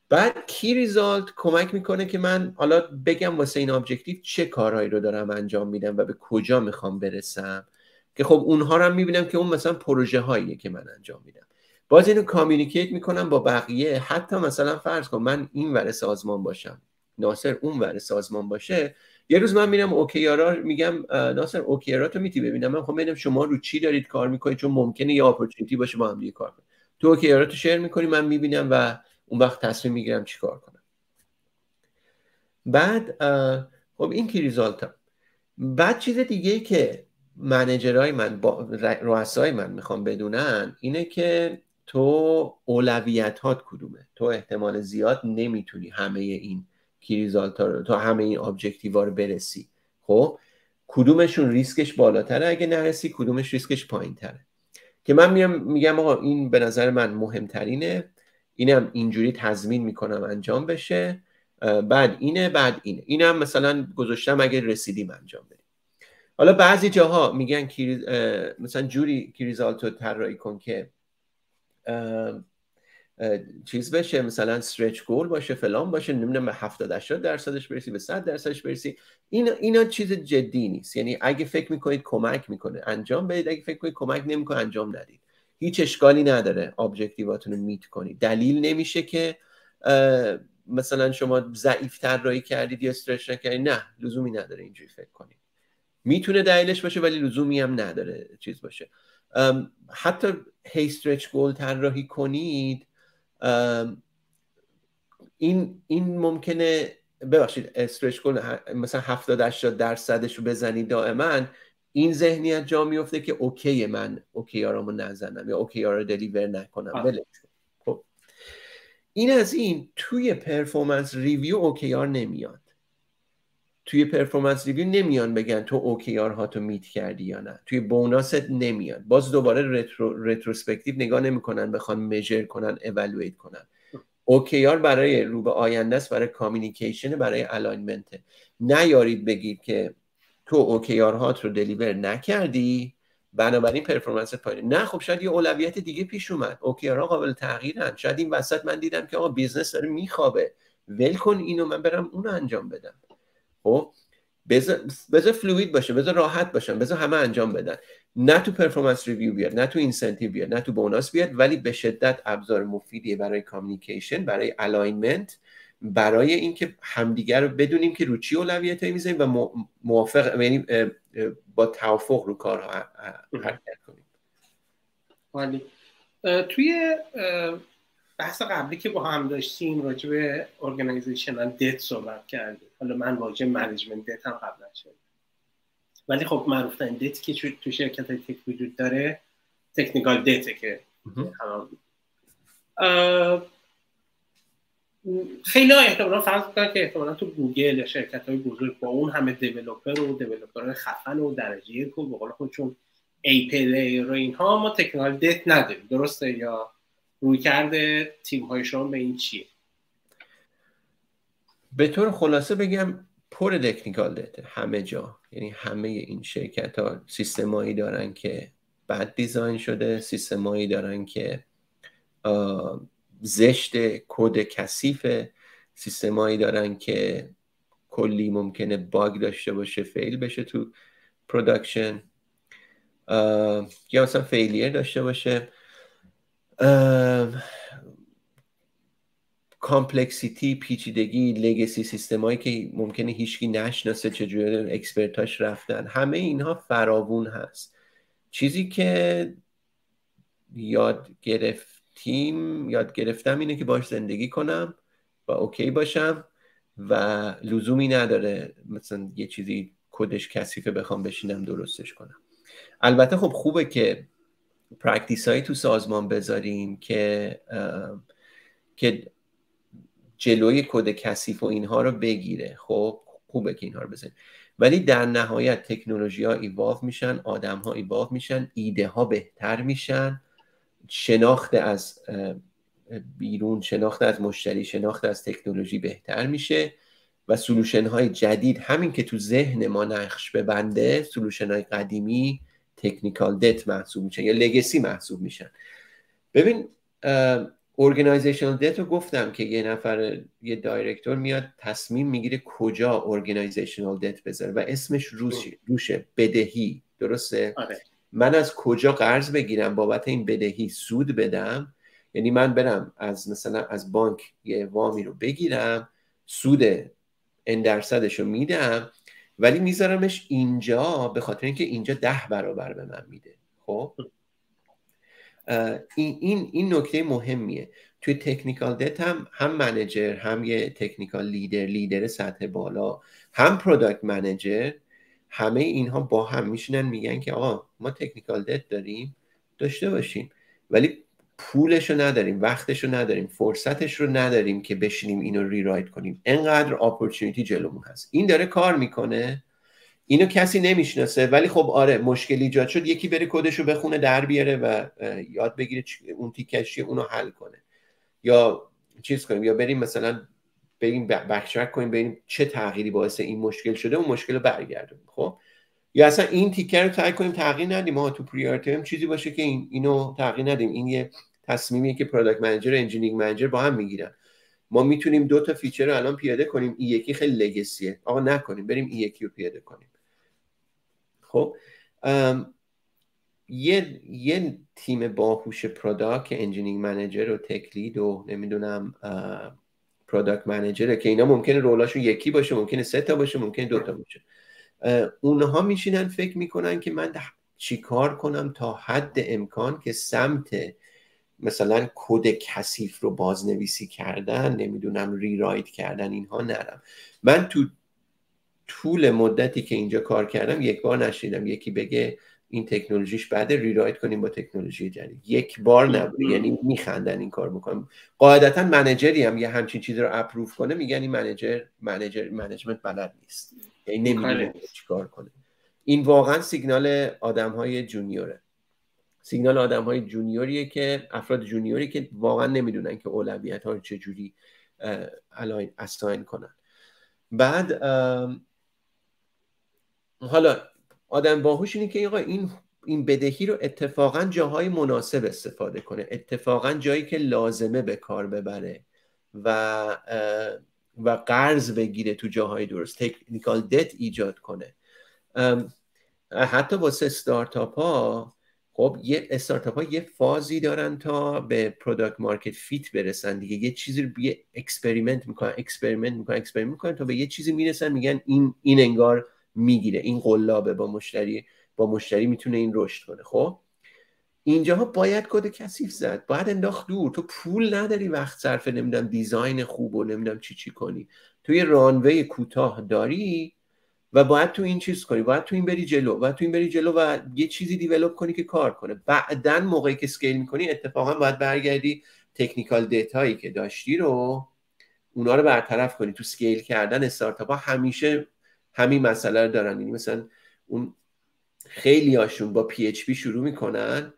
بعد key result کمک می‌کنه که من حالا بگم واسه این objective چه کارهایی رو دارم انجام میدم و به کجا می‌خوام برسم؟ که خب اونها رو هم می‌بینم که اون مثلا پروژه هاییه که من انجام میدم. باز اینو communicate می‌کنم با بقیه. حتی مثلا فرض کن من این ور سازمان باشم. ناصر اون ور سازمان باشه. یه روز من میرم اوکیارا میگم ناصر اوکیارا تو میتی ببینم. من خب ببینم شما رو چی دارید کار می‌کنید؟ چون ممکنه یه اپورتونتی باشه با هم دیگه کار کنیم. تو اوکیارا تو شیر می‌کنی من می‌بینم و اون وقت تصمیم می‌گیرم چی کار کنم. بعد خب این کی ریزالت بعد چیز دیگه که منجرهای من با رؤسای من می‌خوام بدونن اینه که تو اولویت کدومه. تو احتمال زیاد نمی‌تونی همه این کی رو تو همه این objective ا رو برسی. خب؟ کدومشون ریسکش بالاتره؟ اگه نرسی کدومش ریسکش پایین تره که من میام میگم آقا این به نظر من مهمترینه. اینم اینجوری تضمین می‌کنم انجام بشه. بعد اینه بعد اینه. اینم مثلا گذاشتم اگه رسیدیم انجام بدیم. حالا بعضی جاها میگن مثلا جوری key result رو طراحی کن که چیز بشه مثلا استرچ گول باشه فلان باشه نمی‌دونم به 70 80 درصدش برسی به 100 درصدش برسی. این اینا چیز جدی نیست. یعنی اگه فکر می‌کنید کمک می‌کنه انجام بدید. اگه فکر کنید کمک نمی‌کنه انجام ندید. هیچ اشکالی نداره ابجکتیواتون رو میت کنید. دلیل نمیشه که مثلا شما ضعیف طراحی کردید یا استرچ نکردید. نه لزومی نداره اینجوری فکر کنید. می‌تونه دلیلش باشه ولی لزومی هم نداره چیز باشه. حتی هی stretch goal طراحی کنید این این ممکنه ببخشید stretch goal مثلا 70 80 درصدش رو بزنید دائما. این ذهنیت جا میفته که اوکی من OKR امو نزنم یا OKR رو deliver نکنم. خب. این از این توی performance review OKR نمیاد. توی performance review نمیان بگن تو OKR ها تو meet کردی یا نه. توی bonus ت نمیاد باز دوباره retro، retrospective نگاه نمی‌کنن بخوان measure کنن اولویت کنن. OKR برای رو به آینده است برای communication برای alignment نیارید بگید که تو OKR هات رو deliver نکردی بنابراین performance پایین نه خب شاید یه اولویت دیگه پیش اومد. OKR ها قابل تغییرن شاید این وسط من دیدم که آقا business داره میخوابه. ول کن اینو من برم اونو انجام بدم. خب بذار fluid باشه بذار راحت باشن بذار همه انجام بدن. نه تو performance review بیاد نه تو incentive بیاد نه تو bonus بیاد ولی به شدت ابزار مفیدیه برای communication برای alignment برای اینکه همدیگر رو بدونیم که رو چی اولویتایی می‌ذاریم و موافق یعنی با توافق رو کار حرکت
کنیم. توی بحث قبلی که با هم داشتیم راجع به organization debt صحبت کردیم. حالا من واژه management debt هم قبلا شد ولی خب معروف دت که تو شرکت های tech وجود داره technical debt ه که خیلی احتمالا فرض کنن که احتمالا تو گوگل یا شرکت های بزرگ با اون همه developer و developer خفن و درجه یک و به قول خودشون ای پی رو اینها ما technical debt نداریم. درسته؟ یا رویکرد تیم های شما به این چیه؟
به طور خلاصه بگم پر technical debt ه همه جا. یعنی همه این شرکت ها سیستمایی دارن که بد design شده سیستمایی دارن که زشت کد کثیف سیستمایی دارن که کلی ممکنه bug داشته باشه fail بشه تو production یا مثلا failure داشته باشه. complexity پیچیدگی legacy system که ممکنه هیچکی نشناسه چجوری expert اش رفتن. همه اینها فراوون هست. چیزی که یاد گرفتیم یاد گرفتم اینه که باش زندگی کنم و okay باشم و لزومی نداره مثلا یه چیزی کدش کثیفه بخوام بشینم درستش کنم. البته خب خوبه که practice هایی تو سازمان بذاریم که که جلوی کد کثیف و اینها رو بگیره. خب خوبه که اینها رو بزنیم ولی در نهایت تکنولوژی ها ایواف میشن آدم ها ایواف میشن ایده ها بهتر میشن. شناخت از بیرون شناخت از مشتری شناخت از تکنولوژی بهتر میشه و solution های جدید همین که تو ذهن ما نقش ببنده solution های قدیمی technical debt محسوب میشن یا legacy محسوب میشن. ببین organizational debt رو گفتم که یه نفر یه director میاد تصمیم می‌گیره کجا organizational debt بذاره و اسمش روشه, روشه بدهی. درسته؟ آره. من از کجا قرض بگیرم؟ بابت این بدهی سود بدم؟ یعنی من برم از مثلا از بانک یه وامی رو بگیرم سود این درصدش رو میدم ولی میذارمش اینجا به خاطر اینکه اینجا ده برابر به من میده. خب؟ این این این نکته مهمیه. توی تکنیکال دت هم هم منیجر هم یه تکنیکال لیدر لیدر سطح بالا هم product manager همه اینها با هم میشینن میگن که آقا ما technical debt داریم داشته باشیم. ولی پولش رو نداریم وقتش رو نداریم فرصتش رو نداریم که بشینیم اینو rewrite کنیم. انقدر opportunity جلومون هست. این داره کار می‌کنه. اینو کسی نمی‌شناسه. ولی خب آره مشکل ایجاد شد. یکی بره کدش رو بخونه در بیاره و یاد بگیره اون تیکه‌ش اونو حل کنه. یا چیز کنیم یا بریم مثلا بریم back check کنیم ببینیم چه تغییری باعث این مشکل شده اون مشکل رو برگردونیم. خب؟ یا اصلا این تیکه رو تغییر کنیم تغییر ندیم. ما تو priority هم چیزی باشه که این اینو تغییر ندیم. این یه تصمیمیه که product manager و engineering manager با هم می‌گیرن. ما می‌تونیم دو تا feature رو الان پیاده کنیم. این یکی خیلی legacy ه آقا نکنیم. بریم این یکی رو پیاده کنیم. خب یه یه تیم باهوش product engineering manager و tech lead و نمی‌دونم product manager که اینا ممکنه role اشون یکی باشه ممکنه سه تا باشه ممکنه دو تا باشه. اونها میشینن فکر می‌کنن که من چیکار کنم تا حد امکان که سمت مثلا کد کثیف رو بازنویسی کردن نمی‌دونم rewrite کردن اینها نرم. من تو طول مدتی که اینجا کار کردم یک بار نشنیدم. یکی بگه این تکنولوژیش بده rewrite کنیم با تکنولوژی جدید. یک بار نبود یعنی میخندن این کار می‌کنم قاعدتا manager ی هم یه همچین چیزی رو approve کنه میگن این manager manager management بلد نیست. یعنی نمی‌دونه چیکار کنه. این واقعا سیگنال آدم های junior ه. سیگنال آدم های junior یه که افراد junior ی که واقعا نمی‌دونن که اولویت ها رو چجوری assign کنن. بعد حالا آدم باهوش اینه که این این بدهی رو اتفاقا جاهای مناسب استفاده کنه. اتفاقا جایی که لازمه به کار ببره و و قرض بگیره تو جاهای درست technical debt ایجاد کنه. حتی واسه استارتاپ ها خب یه استارتاپ ها یه فازی دارن تا به product market fit برسن دیگه. یه چیزی رو یه experiment می‌کنن experiment می‌کنن experiment می‌کنن تا به یه چیزی می‌رسن میگن این این انگار می‌گیره این قلابه با مشتری با مشتری می‌تونه این رشد کنه. خب؟ اینجاها باید کد کثیف زد. باید انداخت دور. تو پول نداری وقت صرف نمی‌دونم design خوب و نمی‌دونم چی چی کنی. تو یه runway کوتاه داری و باید تو این چیز کنی. باید تو این بری جلو. باید تو این بری جلو و یه چیزی develop کنی که کار کنه. بعدا موقعی که scale می‌کنی اتفاقا باید برگردی technical debt هایی که داشتی رو اونا رو برطرف کنی. تو scale کردن استارتاپ ها همیشه همین مسئله رو دارن. یعنی مثلا اون خیلی هاشون با PHP شروع می‌کنن.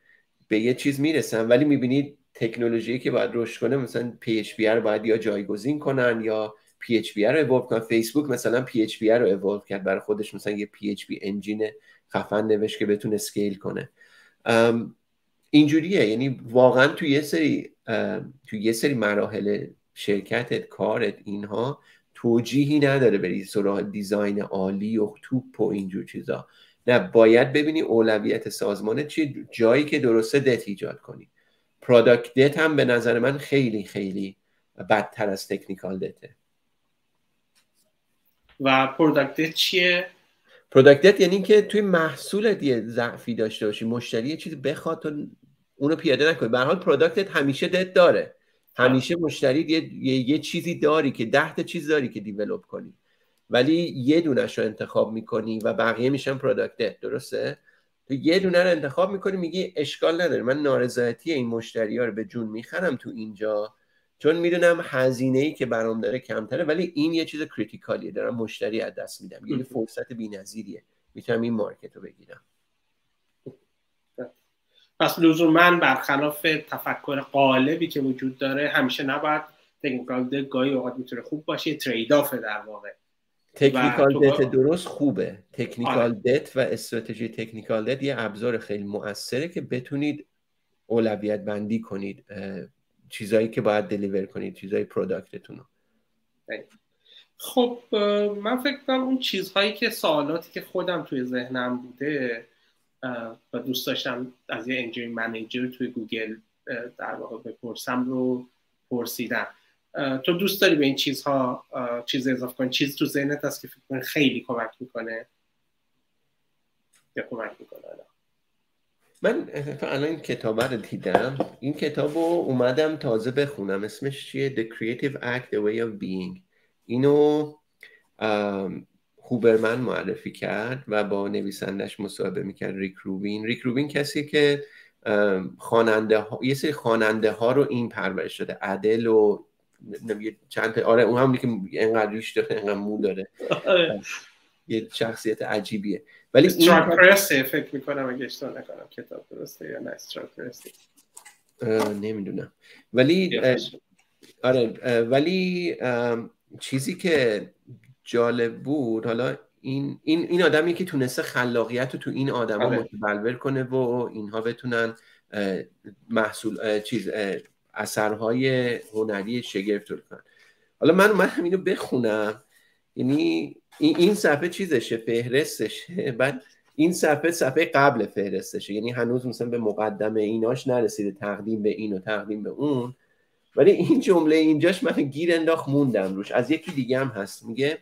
به یه چیز می‌رسن. ولی می‌بینید تکنولوژی که باید رشد کنه مثلا PHP رو باید یا جایگزین کنن یا PHP رو evolve کنن. فیسبوک مثلا PHP رو evolve کرد. برای خودش مثلا یه PHP engine خفن نوشت که بتونه scale کنه. اینجوریه. یعنی واقعا تو یه سری تو یه سری مراحل شرکتت کارت اینها توجیهی نداره بری سراغ design عالی و توپ و اینجور چیزا. نه باید ببینی اولویت سازمان چی جایی که درسته دت ایجاد کنی. product debt هم به نظر من خیلی خیلی بدتر از technical debt ه
و product debt چیه؟
product یعنی که توی محصولت یه ضعفی داشته باشی مشتری یه چیزی بخواد تو اونو پیاده نکنی. به حال product ت همیشه debt داره. همیشه مشتری یه،, یه،, چیزی داری که ده تا چیز داری که develop کنی. ولی یه دونش رو انتخاب می‌کنی و بقیه میشن product debt درسته؟ تو یه دونه رو انتخاب می‌کنی میگی اشکال نداره. من نارضایتی این مشتری ها رو به جون می‌خرم تو اینجا چون می‌دونم هزینه ای که برام داره کمتره ولی این یه چیز critical یه دارم مشتری از دست میدم. یعنی فرصت بی‌نظیریه. می‌تونم این market رو بگیرم.
پس من برخلاف تفکر قالبی که وجود داره همیشه نباید technical debt گاهی اوقات می‌تونه خوب باشه trade-off در واقع.
technical debt درست خوبه. technical آره. debt و استراتژی technical debt یه ابزار خیلی مؤثره که بتونید اولویت بندی کنید چیزایی که باید deliver کنید چیزای product تون
خب من فکر کنم اون چیزهایی که سوالاتی که خودم توی ذهنم بوده و دوست داشتم از یه انجینیر منیجر توی گوگل در واقع بپرسم رو پرسیدم. تو دوست داری به این چیزها چیز اضافه کنی؟ چیز تو ذهنت هست که فکر خیلی کمک می‌کنه؟ یا کمک می‌کنه؟
من الان این کتاب رو دیدم. این کتاب رو اومدم تازه بخونم. اسمش چیه؟ The Creative Act The Way of Being. اینو هوبرمن معرفی کرد و با نویسندش مصاحبه می‌کرد ریک روبین. ریک روبین کسی که خواننده ها یه سری خواننده ها رو این پرورش داده. عدل و چند آره اون همونی که اینقدر ریش داره اینقدر مو داره. آره. یه شخصیت عجیبیه.
ولی این فکر می‌کنم اگه اشتباه نکنم کتاب درسته یا نه
نمی‌دونم. ولی آره ولی چیزی که جالب بود حالا این این این آدمی که تونسته خلاقیت رو تو این آدما آره. متبلور کنه و اینها بتونن محصول چیز اثرهای هنری شگفت کنن حالا من من اینو بخونم. یعنی این صفحه چیزشه؟ فهرستشه. بعد این صفحه صفحه قبل فهرستشه. یعنی هنوز مثلا به مقدمه ایناش نرسیده تقدیم به این و تقدیم به اون. ولی این جمله اینجاش من گیر انداخت موندم روش. از یکی دیگه هم هست. میگه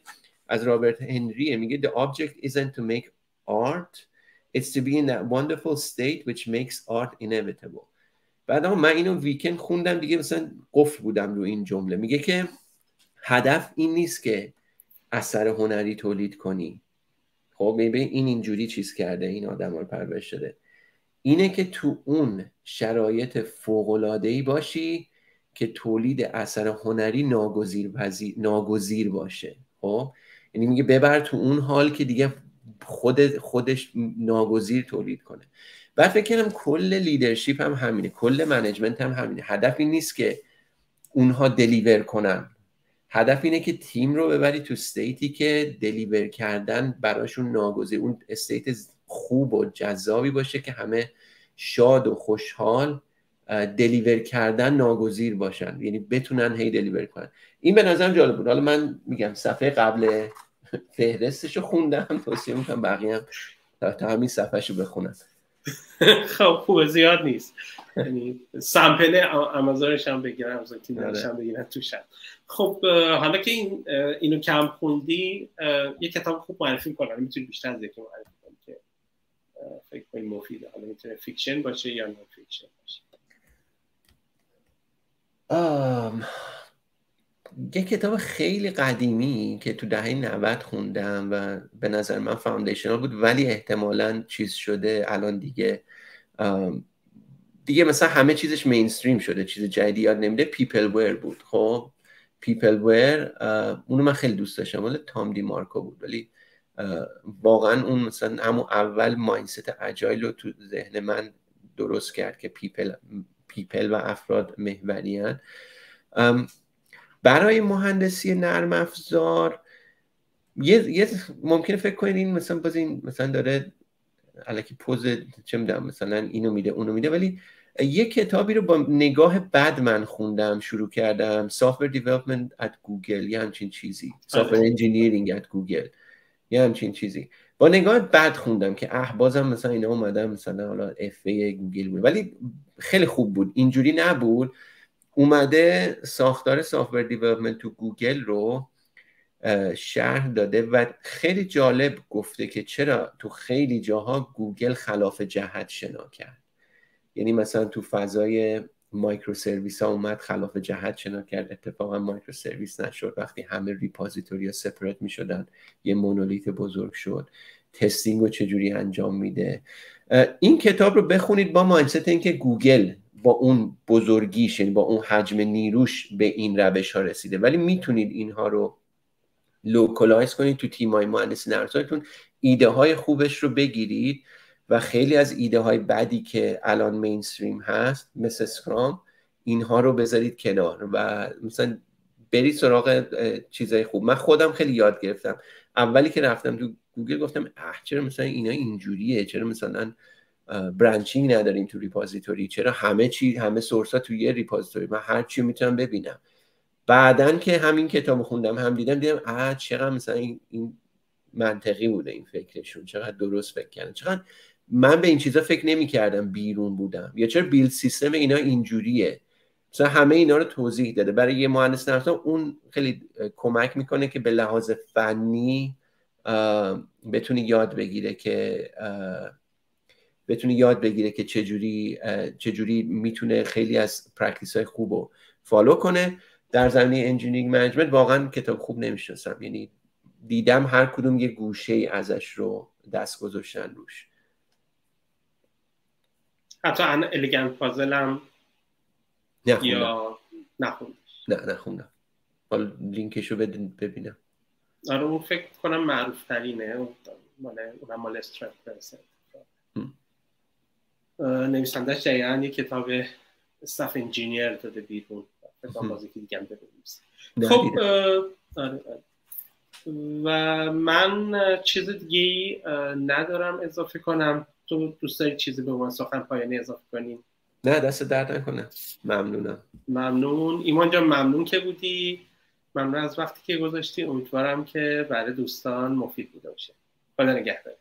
از رابرت هنریه. میگه the object isn't to make art. It's to be in that wonderful state which makes art inevitable. بعد من اینو ویکند خوندم دیگه مثلا قفل بودم رو این جمله. میگه که هدف این نیست که اثر هنری تولید کنی. خب ببین این اینجوری چیز کرده این آدم رو پرورش شده اینه که تو اون شرایط فوق ای باشی که تولید اثر هنری ناگزیر, ناگزیر باشه. خب؟ یعنی میگه ببر تو اون حال که دیگه خود خودش ناگزیر تولید کنه. بعد فکر کنم کل leadership هم همینه کل management هم همینه. هدف این نیست که اونها deliver کنن. هدف اینه که تیم رو ببری تو state ی که deliver کردن براشون ناگزیر اون state خوب و جذابی باشه که همه شاد و خوشحال دلیور کردن ناگزیر باشن. یعنی بتونن هی دلیور کنن. این به نظرم جالب بود. حالا من میگم صفحه قبل فهرستش رو خوندم توصیه می‌کنم بقیه هم تا همین صفحه رو بخونن.
خب خوبه زیاد نیست. یعنی سمپل امازارش هم بگیرن از آره. هم بگیرن توشن. خب حالا که این اینو کم خوندی یه کتاب خوب معرفی کنم می‌تونی بیشتر از یکی معرفی کنی که فکر کنی مفیده حالا می‌تونه fiction باشه یا non-fiction باشه.
یه کتاب خیلی قدیمی که تو دهه 90 خوندم و به نظر من foundational بود ولی احتمالا چیز شده الان دیگه دیگه مثلا همه چیزش mainstream شده چیز جدیدی یاد نمیده. Peopleware بود خب؟ Peopleware اونو من خیلی دوست داشتم ولی تام دی مارکو بود ولی واقعا اون مثلا همون اول mindset Agile رو تو ذهن من درست کرد که people people و افراد محوریان برای مهندسی نرم افزار یه, یه ممکنه فکر کنید این مثلا باز این مثلا داره علکی پوز چه می‌دونم مثلا اینو میده اونو میده ولی یه کتابی رو با نگاه بد من خوندم شروع کردم Software Development at Google یه همچین چیزی. Software آره. Engineering at Google یه همچین چیزی. با نگاه بد خوندم که اه بازم مثلا اینا اومدم مثلا حالا of گوگل بود ولی خیلی خوب بود. اینجوری نبود. اومده ساختار software development تو گوگل رو شرح داده و خیلی جالب گفته که چرا تو خیلی جاها گوگل خلاف جهت شنا کرد. یعنی مثلا تو فضای microservice ها اومد خلاف جهت شنا کرد. اتفاقا microservice نشد. وقتی همه repository ها separate می شدن یه monolith بزرگ شد. testing رو چجوری انجام میده؟ این کتاب رو بخونید با mindset اینکه گوگل با اون بزرگیش یعنی با اون حجم نیروش به این روش ها رسیده. ولی می‌تونید اینها رو localize کنید تو تیمای مهندسی نرمافزارتون ایده های خوبش رو بگیرید و خیلی از ایده های بدی که الان mainstream هست مثل Scrum اینها رو بذارید کنار و مثلا برید سراغ چیزای خوب. من خودم خیلی یاد گرفتم. اولی که رفتم تو گوگل گفتم اه چرا مثلا اینا اینجوریه؟ چرا مثلا branching نداریم تو repository چرا همه چی همه source ها تو یه repository من هر چی می‌تونم ببینم. بعدا که همین کتاب خوندم هم دیدم دیدم اه چقدر مثلا این, منطقی بوده این فکرشون. چقدر درست فکر کردن. چقدر من به این چیزا فکر نمی کردم بیرون بودم. یا چرا build system اینا اینجوریه؟ مثلا همه اینا رو توضیح داده. برای یه مهندس نرم‌افزار اون خیلی کمک می‌کنه که به لحاظ فنی بتونی یاد بگیره که بتونی یاد بگیره که چجوری چجوری می‌تونه خیلی از practice های خوب رو follow کنه. در زمینه engineering management واقعا کتاب خوب نمی‌شناسم. یعنی دیدم هر کدوم یه گوشه ای ازش رو دست گذاشتن روش.
حتی An Elegant Puzzle هم یا نخوندم.
نه نخوندم حالا لینکش رو ببینم.
آره اون فکر کنم معروف ترینه مال اونم مال نویسندش دقیقا یه کتاب استاف انجینیر داده بیرون. بازی که دیگه خب آره،, آره. و من چیز دیگه ندارم اضافه کنم. تو دوست داری چیزی به عنوان سخن پایانی اضافه کنیم
نه دست درد نکنه. ممنونم.
ممنون. ایمان جان ممنون که بودی. ممنون از وقتی که گذاشتی. امیدوارم که برای دوستان مفید بوده باشه. خدا نگهدار.